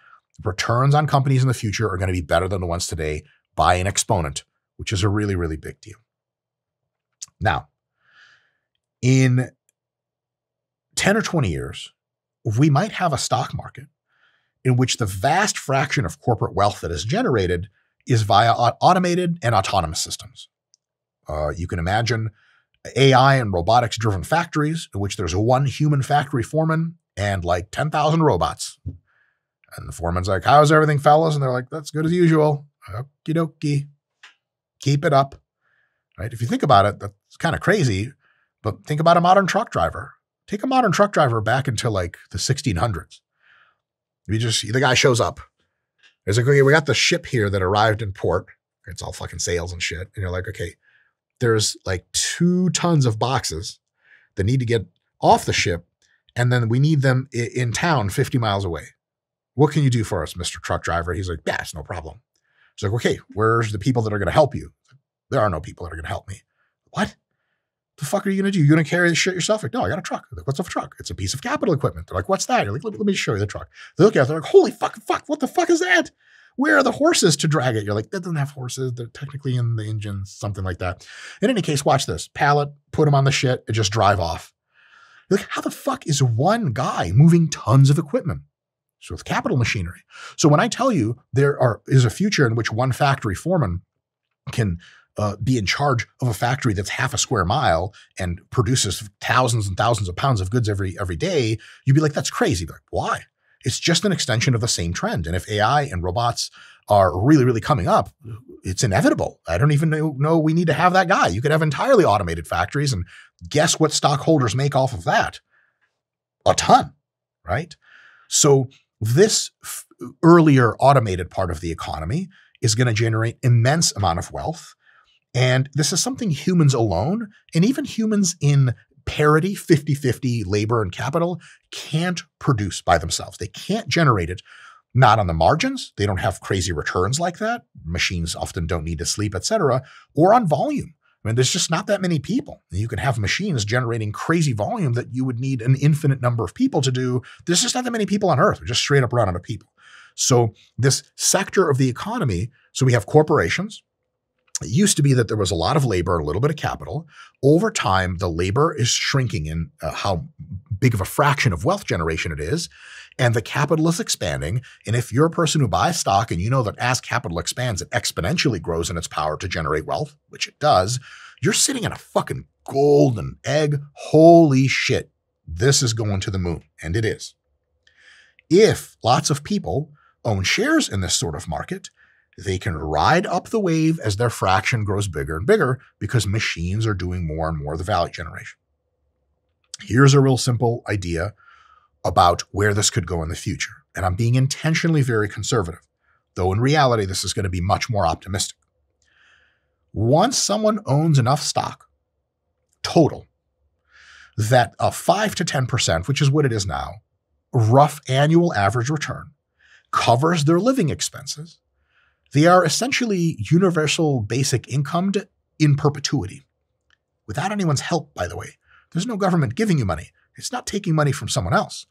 Speaker 1: Returns on companies in the future are going to be better than the ones today by an exponent, which is a really, really big deal. Now, in 10 or 20 years, we might have a stock market in which the vast fraction of corporate wealth that is generated is via automated and autonomous systems. Uh, you can imagine AI and robotics driven factories in which there's one human factory foreman and like 10,000 robots. And the foreman's like, How's everything, fellas? And they're like, That's good as usual. Okie dokie. Keep it up. Right? If you think about it, that's kind of crazy. But think about a modern truck driver. Take a modern truck driver back into like the 1600s. You just, the guy shows up. There's like, okay, we got the ship here that arrived in port. It's all fucking sails and shit. And you're like, okay, there's like two tons of boxes that need to get off the ship and then we need them in town 50 miles away. What can you do for us, Mr. Truck Driver? He's like, Yes, no problem. He's like, Okay, where's the people that are going to help you? There are no people that are going to help me. What? The fuck are you going to do? You're going to carry this shit yourself? Like, no, I got a truck. Like, what's a truck? It's a piece of capital equipment. They're like, what's that? You're like, let me, let me show you the truck. They look at it, they're like, holy fuck, fuck, what the fuck is that? Where are the horses to drag it? You're like, that doesn't have horses. They're technically in the engine, something like that. In any case, watch this. Pallet, put them on the shit, and just drive off. You're like, how the fuck is one guy moving tons of equipment? So with capital machinery. So when I tell you there are is a future in which one factory foreman can uh, be in charge of a factory that's half a square mile and produces thousands and thousands of pounds of goods every every day, you'd be like, that's crazy. Like, why? It's just an extension of the same trend. And if AI and robots are really, really coming up, it's inevitable. I don't even know, know we need to have that guy. You could have entirely automated factories, and guess what stockholders make off of that? A ton, right? So this f- earlier automated part of the economy is going to generate immense amount of wealth and this is something humans alone, and even humans in parity, 50 50 labor and capital, can't produce by themselves. They can't generate it, not on the margins. They don't have crazy returns like that. Machines often don't need to sleep, etc., or on volume. I mean, there's just not that many people. You can have machines generating crazy volume that you would need an infinite number of people to do. There's just not that many people on earth. We're just straight up run out of people. So, this sector of the economy, so we have corporations, it used to be that there was a lot of labor a little bit of capital. Over time, the labor is shrinking in uh, how big of a fraction of wealth generation it is, and the capital is expanding. And if you're a person who buys stock and you know that as capital expands, it exponentially grows in its power to generate wealth, which it does, you're sitting in a fucking golden egg. Holy shit, this is going to the moon. And it is. If lots of people own shares in this sort of market, they can ride up the wave as their fraction grows bigger and bigger because machines are doing more and more of the value generation. Here's a real simple idea about where this could go in the future. And I'm being intentionally very conservative, though in reality, this is going to be much more optimistic. Once someone owns enough stock, total, that a 5 to 10%, which is what it is now, rough annual average return covers their living expenses, they are essentially universal basic income in perpetuity. Without anyone's help, by the way. There's no government giving you money. It's not taking money from someone else.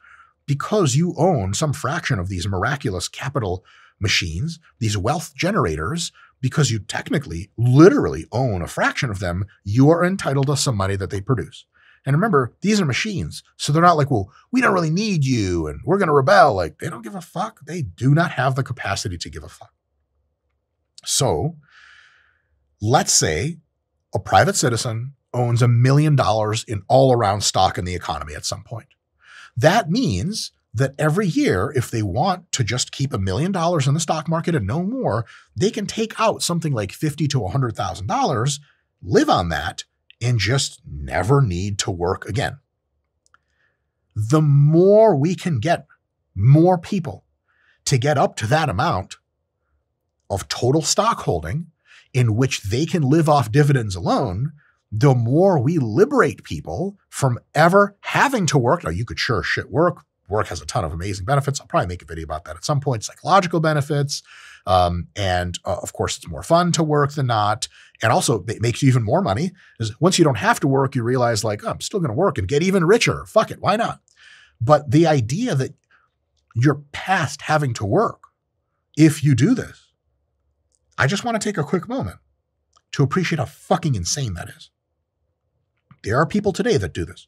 Speaker 1: Because you own some fraction of these miraculous capital machines, these wealth generators, because you technically, literally own a fraction of them, you are entitled to some money that they produce. And remember, these are machines. So they're not like, well, we don't really need you and we're going to rebel. Like, they don't give a fuck. They do not have the capacity to give a fuck. So let's say a private citizen owns a million dollars in all around stock in the economy at some point. That means that every year, if they want to just keep a million dollars in the stock market and no more, they can take out something like fifty to hundred thousand dollars, live on that, and just never need to work again. The more we can get more people to get up to that amount of total stock holding in which they can live off dividends alone, the more we liberate people from ever having to work. Now, you could sure shit work. Work has a ton of amazing benefits. I'll probably make a video about that at some point. Psychological benefits, um, and uh, of course, it's more fun to work than not. And also, it makes you even more money. Once you don't have to work, you realize like, oh, I'm still going to work and get even richer. Fuck it, why not? But the idea that you're past having to work if you do this, I just want to take a quick moment to appreciate how fucking insane that is. There are people today that do this.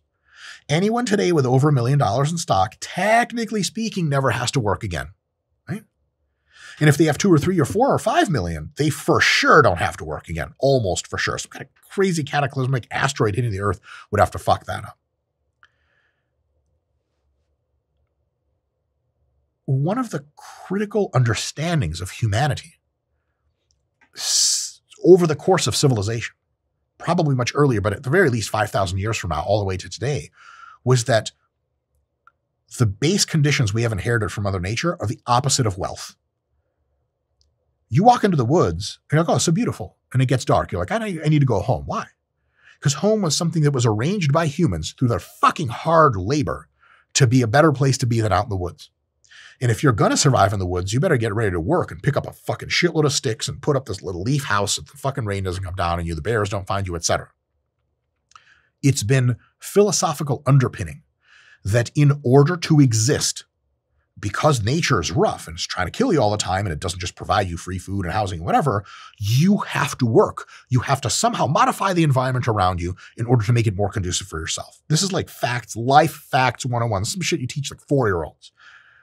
Speaker 1: Anyone today with over a million dollars in stock, technically speaking, never has to work again. Right? And if they have two or three or four or five million, they for sure don't have to work again. Almost for sure. Some kind of crazy cataclysmic asteroid hitting the earth would have to fuck that up. One of the critical understandings of humanity over the course of civilization, probably much earlier, but at the very least 5,000 years from now, all the way to today, was that the base conditions we have inherited from Mother Nature are the opposite of wealth. You walk into the woods and you're like, oh, it's so beautiful. And it gets dark. You're like, I need to go home. Why? Because home was something that was arranged by humans through their fucking hard labor to be a better place to be than out in the woods. And if you're going to survive in the woods, you better get ready to work and pick up a fucking shitload of sticks and put up this little leaf house so the fucking rain doesn't come down on you, the bears don't find you, etc. It's been philosophical underpinning that in order to exist, because nature is rough and it's trying to kill you all the time and it doesn't just provide you free food and housing and whatever, you have to work. You have to somehow modify the environment around you in order to make it more conducive for yourself. This is like facts, life facts 101. This is some shit you teach like four year olds.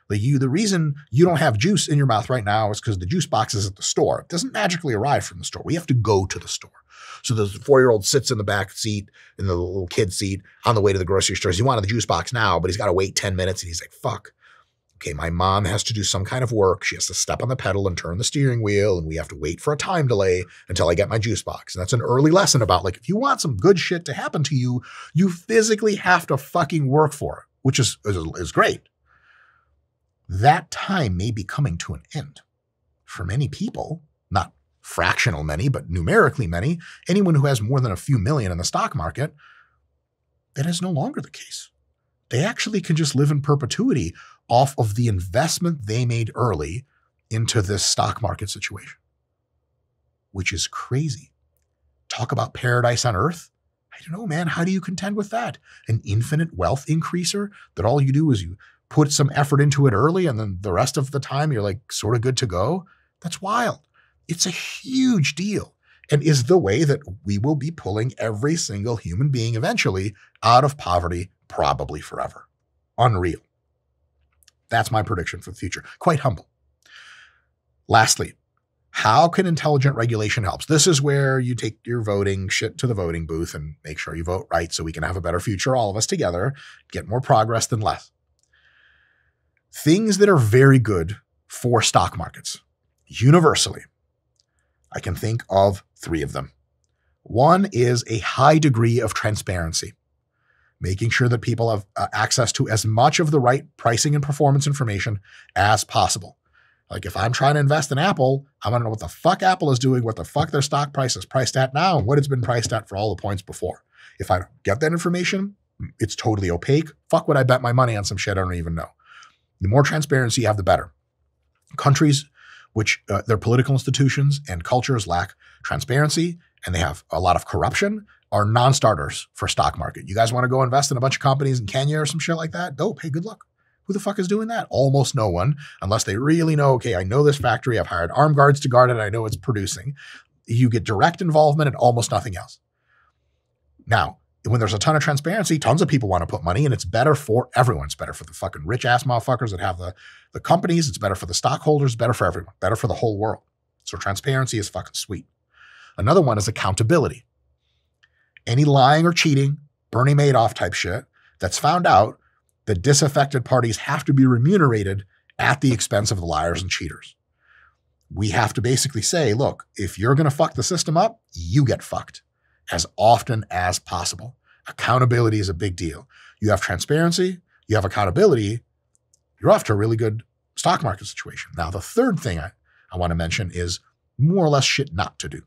Speaker 1: Like you, the reason you don't have juice in your mouth right now is because the juice box is at the store. It doesn't magically arrive from the store. We have to go to the store. So the four year old sits in the back seat in the little kid seat on the way to the grocery store. He wanted the juice box now, but he's got to wait 10 minutes. And he's like, fuck. Okay, my mom has to do some kind of work. She has to step on the pedal and turn the steering wheel, and we have to wait for a time delay until I get my juice box. And that's an early lesson about like, if you want some good shit to happen to you, you physically have to fucking work for it, which is, is, is great that time may be coming to an end. For many people, not fractional many, but numerically many, anyone who has more than a few million in the stock market, that is no longer the case. They actually can just live in perpetuity off of the investment they made early into this stock market situation, which is crazy. Talk about paradise on earth. I don't know, man. How do you contend with that? An infinite wealth increaser that all you do is you put some effort into it early and then the rest of the time you're like sort of good to go. That's wild. It's a huge deal and is the way that we will be pulling every single human being eventually out of poverty, probably forever. Unreal. That's my prediction for the future. Quite humble. Lastly, how can intelligent regulation help? This is where you take your voting shit to the voting booth and make sure you vote right so we can have a better future, all of us together, get more progress than less. Things that are very good for stock markets, universally. I can think of three of them. One is a high degree of transparency, making sure that people have uh, access to as much of the right pricing and performance information as possible. Like if I'm trying to invest in Apple, I want to know what the fuck Apple is doing, what the fuck their stock price is priced at now, and what it's been priced at for all the points before. If I don't get that information, it's totally opaque. Fuck would I bet my money on some shit I don't even know. The more transparency you have, the better. Countries which uh, their political institutions and cultures lack transparency and they have a lot of corruption are non-starters for stock market. You guys want to go invest in a bunch of companies in Kenya or some shit like that? Dope. Hey, good luck. Who the fuck is doing that? Almost no one, unless they really know, okay, I know this factory, I've hired armed guards to guard it, I know it's producing. You get direct involvement and almost nothing else. Now, when there's a ton of transparency, tons of people want to put money, and it's better for everyone. It's better for the fucking rich ass motherfuckers that have the, the companies. It's better for the stockholders, better for everyone, better for the whole world. So transparency is fucking sweet. Another one is accountability. Any lying or cheating, Bernie Madoff type shit that's found out, the disaffected parties have to be remunerated at the expense of the liars and cheaters. We have to basically say, look, if you're going to fuck the system up, you get fucked as often as possible. Accountability is a big deal. You have transparency, you have accountability, you're off to a really good stock market situation. Now, the third thing I, I want to mention is more or less shit not to do.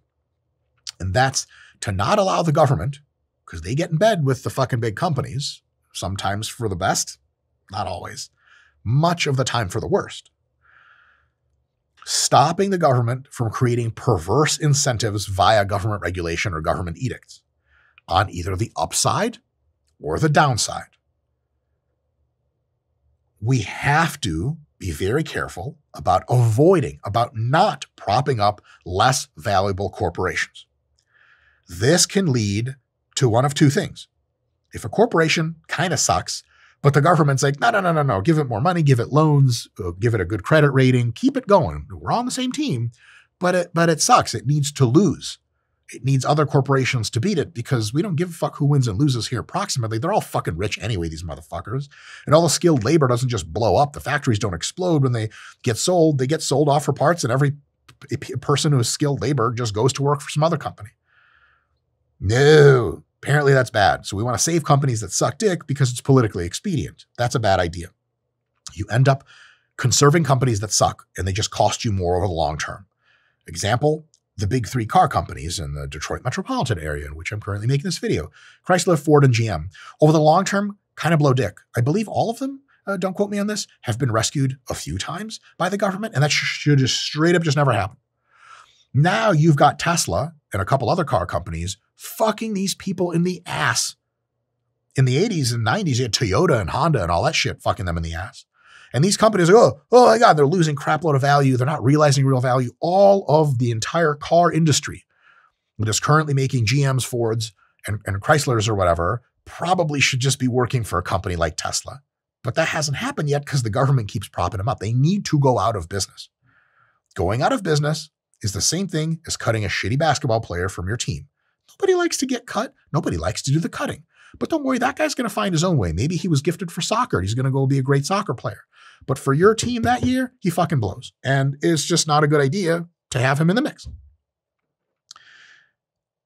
Speaker 1: And that's to not allow the government, because they get in bed with the fucking big companies, sometimes for the best, not always, much of the time for the worst stopping the government from creating perverse incentives via government regulation or government edicts on either the upside or the downside. We have to be very careful about avoiding, about not propping up less valuable corporations. This can lead to one of two things. If a corporation kind of sucks, but the government's like, no, no, no, no, no. Give it more money, give it loans, uh, give it a good credit rating, keep it going. We're on the same team, but it but it sucks. It needs to lose. It needs other corporations to beat it because we don't give a fuck who wins and loses here. Approximately, they're all fucking rich anyway. These motherfuckers, and all the skilled labor doesn't just blow up. The factories don't explode when they get sold. They get sold off for parts, and every person who is skilled labor just goes to work for some other company. No, Apparently, that's bad. So we want to save companies that suck dick because it's politically expedient. That's a bad idea. You end up conserving companies that suck and they just cost you more over the long term. Example, the big three car companies in the Detroit metropolitan area in which I'm currently making this video Chrysler, Ford, and GM. Over the long term, kind of blow dick. I believe all of them, uh, don't quote me on this, have been rescued a few times by the government, and that should just straight up just never happen. Now you've got Tesla and a couple other car companies fucking these people in the ass. In the 80s and 90s, you had Toyota and Honda and all that shit fucking them in the ass. And these companies are, oh, oh my God, they're losing crapload of value. They're not realizing real value. All of the entire car industry that is currently making GMs, Fords, and, and Chryslers or whatever probably should just be working for a company like Tesla. But that hasn't happened yet because the government keeps propping them up. They need to go out of business. Going out of business is the same thing as cutting a shitty basketball player from your team. Nobody likes to get cut. Nobody likes to do the cutting. But don't worry, that guy's going to find his own way. Maybe he was gifted for soccer. He's going to go be a great soccer player. But for your team that year, he fucking blows. And it's just not a good idea to have him in the mix.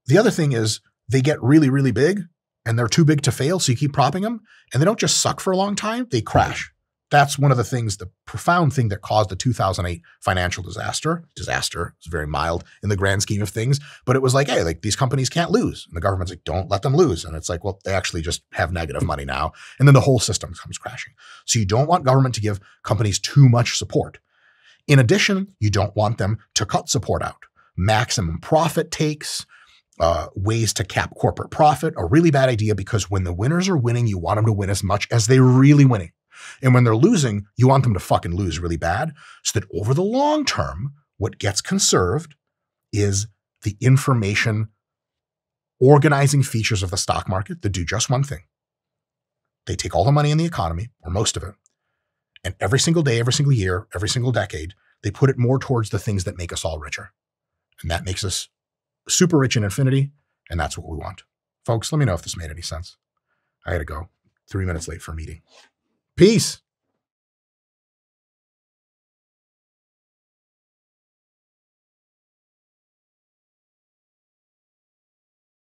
Speaker 1: The other thing is they get really, really big and they're too big to fail. So you keep propping them and they don't just suck for a long time, they crash. That's one of the things, the profound thing that caused the 2008 financial disaster. Disaster is very mild in the grand scheme of things, but it was like, hey, like these companies can't lose. And the government's like, don't let them lose. And it's like, well, they actually just have negative money now. And then the whole system comes crashing. So you don't want government to give companies too much support. In addition, you don't want them to cut support out. Maximum profit takes, uh, ways to cap corporate profit, a really bad idea because when the winners are winning, you want them to win as much as they're really winning. And when they're losing, you want them to fucking lose really bad so that over the long term, what gets conserved is the information organizing features of the stock market that do just one thing. They take all the money in the economy, or most of it, and every single day, every single year, every single decade, they put it more towards the things that make us all richer. And that makes us super rich in infinity. And that's what we want. Folks, let me know if this made any sense. I got to go. Three minutes late for a meeting. Peace.